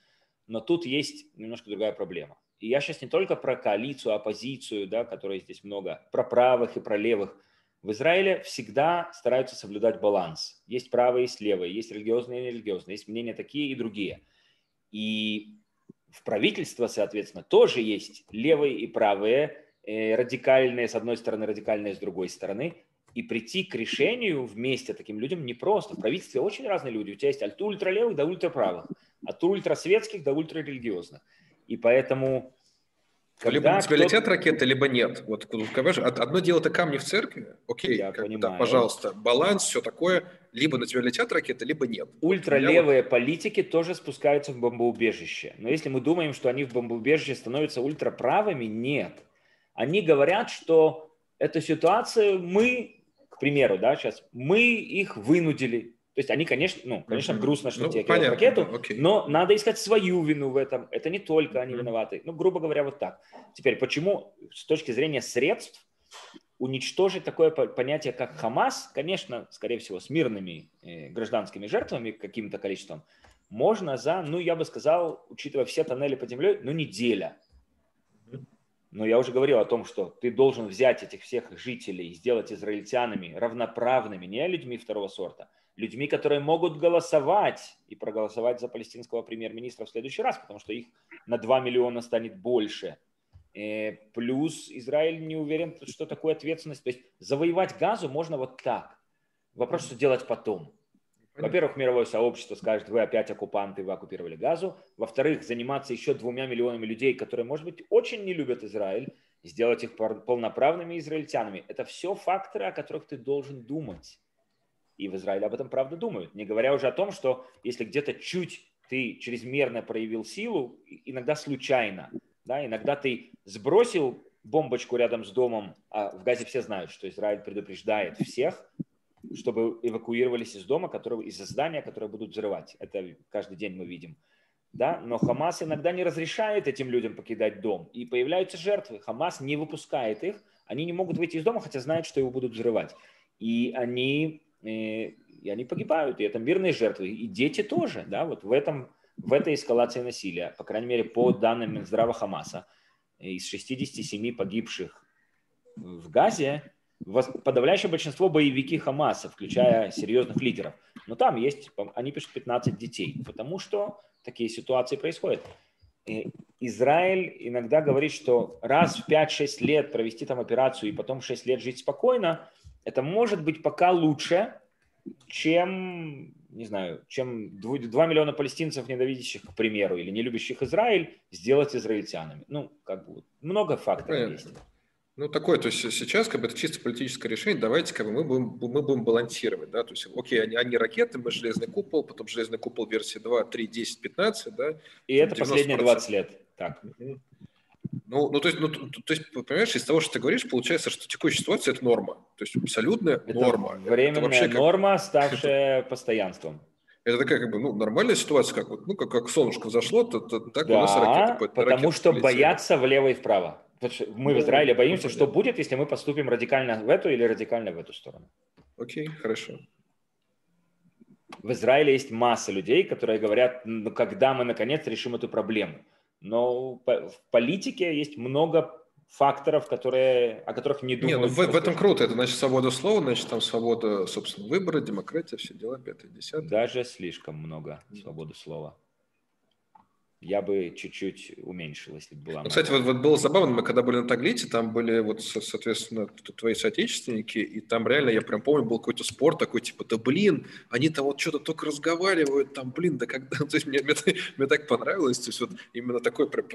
но тут есть немножко другая проблема. И я сейчас не только про коалицию, оппозицию, да, которой здесь много, про правых и про левых. В Израиле всегда стараются соблюдать баланс. Есть правые, есть левые, есть религиозные и нерелигиозные, есть мнения такие и другие. И в правительство, соответственно, тоже есть левые и правые, э, радикальные с одной стороны, радикальные с другой стороны. И прийти к решению вместе таким людям непросто. В правительстве очень разные люди. У тебя есть от ультралевых до ультраправых, от ультрасветских до ультрарелигиозных. И поэтому либо на тебя летят ракеты, либо нет. Вот, понимаешь, одно дело это камни в церкви, окей, Я как, да, пожалуйста, баланс, все такое, либо на тебя летят ракеты, либо нет. Ультралевые вот... политики тоже спускаются в бомбоубежище. Но если мы думаем, что они в бомбоубежище становятся ультраправыми, нет. Они говорят, что эту ситуацию мы, к примеру, да, сейчас, мы их вынудили, то есть они, конечно, ну, конечно, грустно, что ну, тебе кидают ракету, да, но надо искать свою вину в этом. Это не только они виноваты. Ну, грубо говоря, вот так. Теперь, почему с точки зрения средств уничтожить такое понятие, как Хамас, конечно, скорее всего, с мирными э, гражданскими жертвами каким-то количеством, можно за, ну, я бы сказал, учитывая все тоннели под землей, ну, неделя. Но я уже говорил о том, что ты должен взять этих всех жителей и сделать израильтянами равноправными, не людьми второго сорта, людьми, которые могут голосовать и проголосовать за палестинского премьер-министра в следующий раз, потому что их на 2 миллиона станет больше. Э, плюс Израиль не уверен, что такое ответственность. То есть завоевать газу можно вот так. Вопрос, что делать потом. Во-первых, мировое сообщество скажет, вы опять оккупанты, вы оккупировали газу. Во-вторых, заниматься еще двумя миллионами людей, которые, может быть, очень не любят Израиль, сделать их полноправными израильтянами. Это все факторы, о которых ты должен думать. И в Израиле об этом правда думают. Не говоря уже о том, что если где-то чуть ты чрезмерно проявил силу, иногда случайно, да, иногда ты сбросил бомбочку рядом с домом, а в Газе все знают, что Израиль предупреждает всех, чтобы эвакуировались из дома, которого, из здания, которое будут взрывать. Это каждый день мы видим. Да? Но Хамас иногда не разрешает этим людям покидать дом. И появляются жертвы. Хамас не выпускает их. Они не могут выйти из дома, хотя знают, что его будут взрывать. И они и они погибают, и это мирные жертвы, и дети тоже, да, вот в этом, в этой эскалации насилия, по крайней мере, по данным Минздрава Хамаса, из 67 погибших в Газе, подавляющее большинство боевики Хамаса, включая серьезных лидеров. Но там есть, они пишут 15 детей, потому что такие ситуации происходят. И Израиль иногда говорит, что раз в 5-6 лет провести там операцию и потом 6 лет жить спокойно – это может быть пока лучше, чем, не знаю, чем 2 миллиона палестинцев, ненавидящих, к примеру, или не любящих Израиль, сделать израильтянами. Ну, как бы, много факторов Понятно. есть. Ну, такое, то есть сейчас как бы это чисто политическое решение, давайте как бы мы будем, мы будем балансировать, да, то есть, окей, они, они ракеты, мы железный купол, потом железный купол версии 2, 3, 10, 15, да. И это последние 20 лет, так. Ну, ну, то есть, ну, то есть, понимаешь, из того, что ты говоришь, получается, что текущая ситуация – это норма. То есть абсолютная это норма. Временная это вообще норма, как... ставшая постоянством. Это такая как бы ну, нормальная ситуация, как, вот, ну, как, как солнышко взошло, то, то, так да, у нас ракеты потому ракеты что полетели. боятся влево и вправо. Мы в Израиле боимся, что будет, если мы поступим радикально в эту или радикально в эту сторону. Окей, хорошо. В Израиле есть масса людей, которые говорят, ну, когда мы наконец решим эту проблему. Но в политике есть много факторов, которые, о которых не думают. Не, ну в, в этом круто. Это значит свобода слова, значит там свобода, собственно, выбора, демократия, все дела, пятое, десятое. Даже слишком много свободы слова я бы чуть-чуть уменьшил, если бы была. Ну, кстати, вот, вот было забавно, мы когда были на Таглите, там были вот, соответственно, твои соотечественники, и там реально, я прям помню, был какой-то спор такой, типа, да блин, они там вот что-то только разговаривают, там, блин, да когда... То есть мне, мне, мне так понравилось, то есть вот именно такой прям,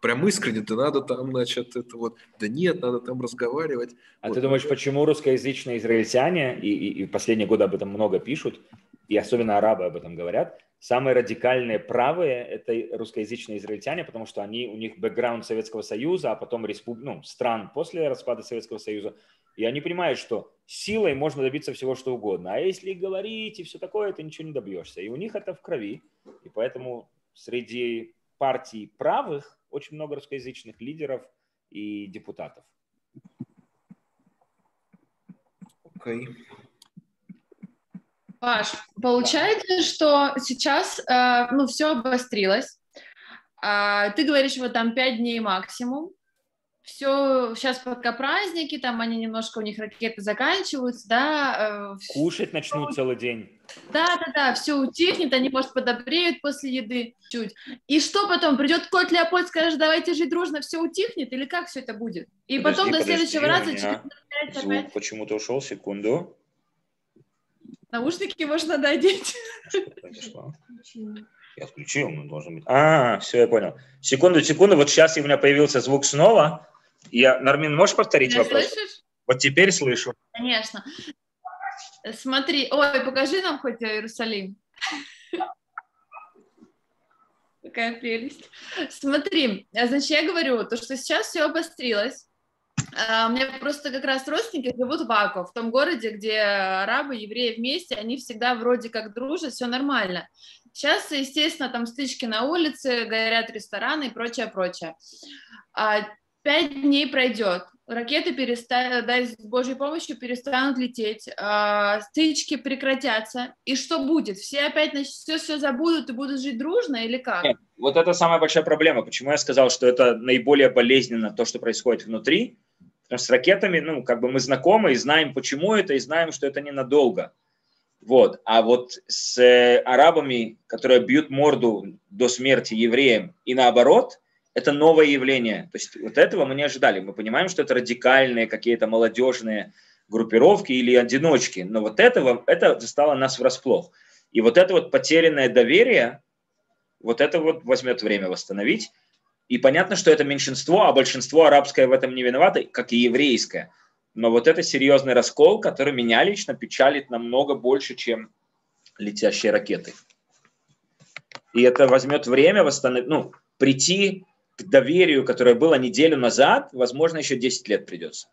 прям искренне, да надо там, значит, это вот, да нет, надо там разговаривать. А вот. ты думаешь, почему русскоязычные израильтяне, и, и, и последние годы об этом много пишут, и особенно арабы об этом говорят, Самые радикальные правые – это русскоязычные израильтяне, потому что они, у них бэкграунд Советского Союза, а потом респуб... ну, стран после распада Советского Союза. И они понимают, что силой можно добиться всего, что угодно. А если говорить и все такое, ты ничего не добьешься. И у них это в крови. И поэтому среди партий правых очень много русскоязычных лидеров и депутатов. Окей. Okay. Паш, получается, что сейчас э, ну, все обострилось. А, ты говоришь, вот там пять дней максимум. Все, сейчас пока праздники, там они немножко, у них ракеты заканчиваются, да. Э, Кушать начнут целый день. Да, да, да, все утихнет, они, может, подобреют после еды чуть. И что потом? Придет кот Леопольд, скажет, давайте жить дружно, все утихнет, или как все это будет? И Подожди, потом до подожди, следующего раза меня через опять, Звук опять. почему-то ушел, секунду. Наушники можно надеть. Я включил, он должен быть. А, все, я понял. Секунду, секунду. Вот сейчас у меня появился звук снова. Я, Нармин, можешь повторить Меня вопрос? слышишь? Вот теперь слышу. Конечно. Смотри, ой, покажи нам хоть Иерусалим. Какая прелесть. Смотри, значит, я говорю, то, что сейчас все обострилось. А, У меня просто как раз родственники живут в Ако, в том городе, где арабы, евреи вместе, они всегда вроде как дружат, все нормально. Сейчас, естественно, там стычки на улице, горят рестораны и прочее, прочее. А, Пять дней пройдет, ракеты перестанут, дай с Божьей помощью, перестанут лететь, а, стычки прекратятся, и что будет? Все опять значит, все, все забудут и будут жить дружно или как? Нет, вот это самая большая проблема. Почему я сказал, что это наиболее болезненно то, что происходит внутри? Потому что с ракетами, ну, как бы мы знакомы и знаем, почему это, и знаем, что это ненадолго. Вот. А вот с э, арабами, которые бьют морду до смерти евреям, и наоборот, это новое явление. То есть вот этого мы не ожидали. Мы понимаем, что это радикальные какие-то молодежные группировки или одиночки, но вот этого, это застало нас врасплох. И вот это вот потерянное доверие, вот это вот возьмет время восстановить. И понятно, что это меньшинство, а большинство арабское в этом не виновато, как и еврейское. Но вот это серьезный раскол, который меня лично печалит намного больше, чем летящие ракеты. И это возьмет время восстановить, ну, прийти к доверию, которое было неделю назад, возможно, еще 10 лет придется.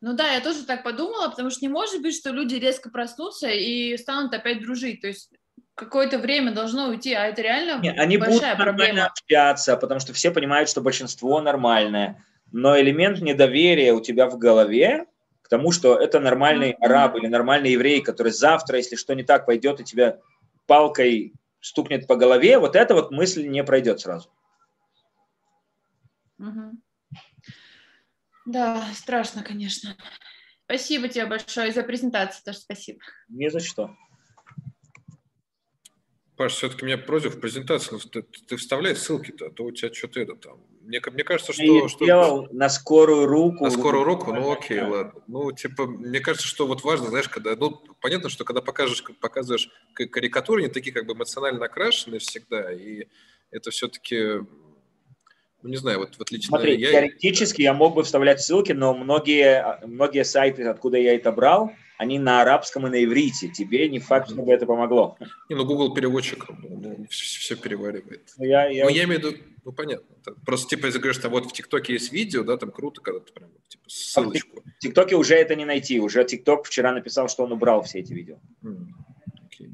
Ну да, я тоже так подумала, потому что не может быть, что люди резко проснутся и станут опять дружить. То есть какое-то время должно уйти, а это реально Не, они будут большая проблема. общаться, потому что все понимают, что большинство нормальное. Но элемент недоверия у тебя в голове к тому, что это нормальный Мгм. араб или нормальный еврей, который завтра, если что не так, пойдет и тебя палкой стукнет по голове, вот эта вот мысль не пройдет сразу. Мгм. Да, страшно, конечно. Спасибо тебе большое за презентацию, тоже спасибо. Ни за что. Паш, все-таки у меня просьба в презентации, ну, ты, ты вставляй ссылки-то, а то у тебя что-то это там. Мне, мне кажется, Я ее что... что сделал на скорую руку. на скорую руку, ну окей, ладно. Ну, типа, мне кажется, что вот важно, знаешь, когда, ну, понятно, что когда покажешь, показываешь карикатуры, они такие как бы эмоционально окрашенные всегда, и это все-таки, ну, не знаю, вот, вот лично Смотри, я... теоретически я мог бы вставлять ссылки, но многие, многие сайты, откуда я это брал, они на арабском и на иврите. Тебе не факт, чтобы это помогло. Не, ну, Google переводчик, ну, все, переваривает. Но Я, я- Ну, я имею в виду, ну, понятно. Просто, типа, если говоришь, что вот в ТикТоке есть видео, да, там круто, когда ты прям, типа, ссылочку. В ТикТоке уже это не найти. Уже ТикТок вчера написал, что он убрал все эти видео. Окей.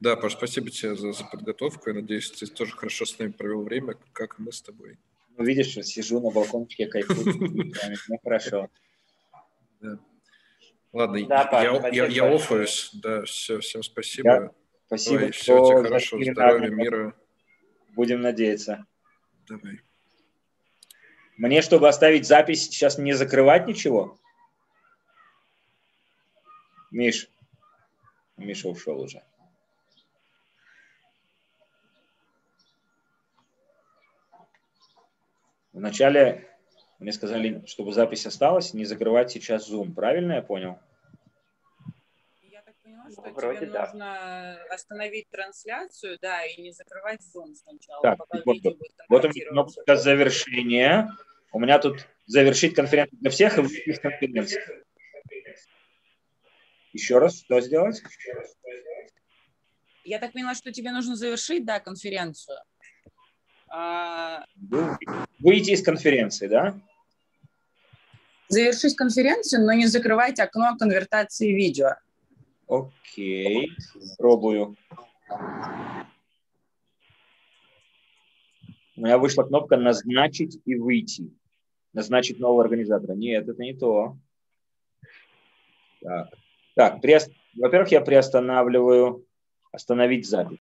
Да, Паш, спасибо тебе за, за подготовку. Я надеюсь, ты тоже хорошо с нами провел время, как мы с тобой. Ну, видишь, сижу на балкончике, кайфую. Ну, хорошо. Да. Ладно, Да, Паш, я, я, спасибо я большое. офаюсь. Да, все, всем спасибо. Спасибо, Ой, всего тебе на здоровья, мира. Будем надеяться. Давай. Мне, чтобы оставить запись, сейчас не закрывать ничего? Миш. Миша ушел уже. Вначале мне сказали, чтобы запись осталась, не закрывать сейчас Zoom. Правильно я понял? Я так поняла, что Ну, вроде тебе да. нужно остановить трансляцию, да, и не закрывать Zoom сначала, Так, пока вот, Вот у меня кнопка завершения. У меня тут завершить конференцию для всех и выйти из конференции. Еще раз, что сделать? Я так поняла, что тебе нужно завершить, да, конференцию. А, Выйти из конференции, да? Завершить конференцию, но не закрывать окно конвертации видео. Окей, пробую. У меня вышла кнопка «Назначить и выйти». Назначить нового организатора. Нет, это не то. Так, так приост... во-первых, я приостанавливаю, остановить запись.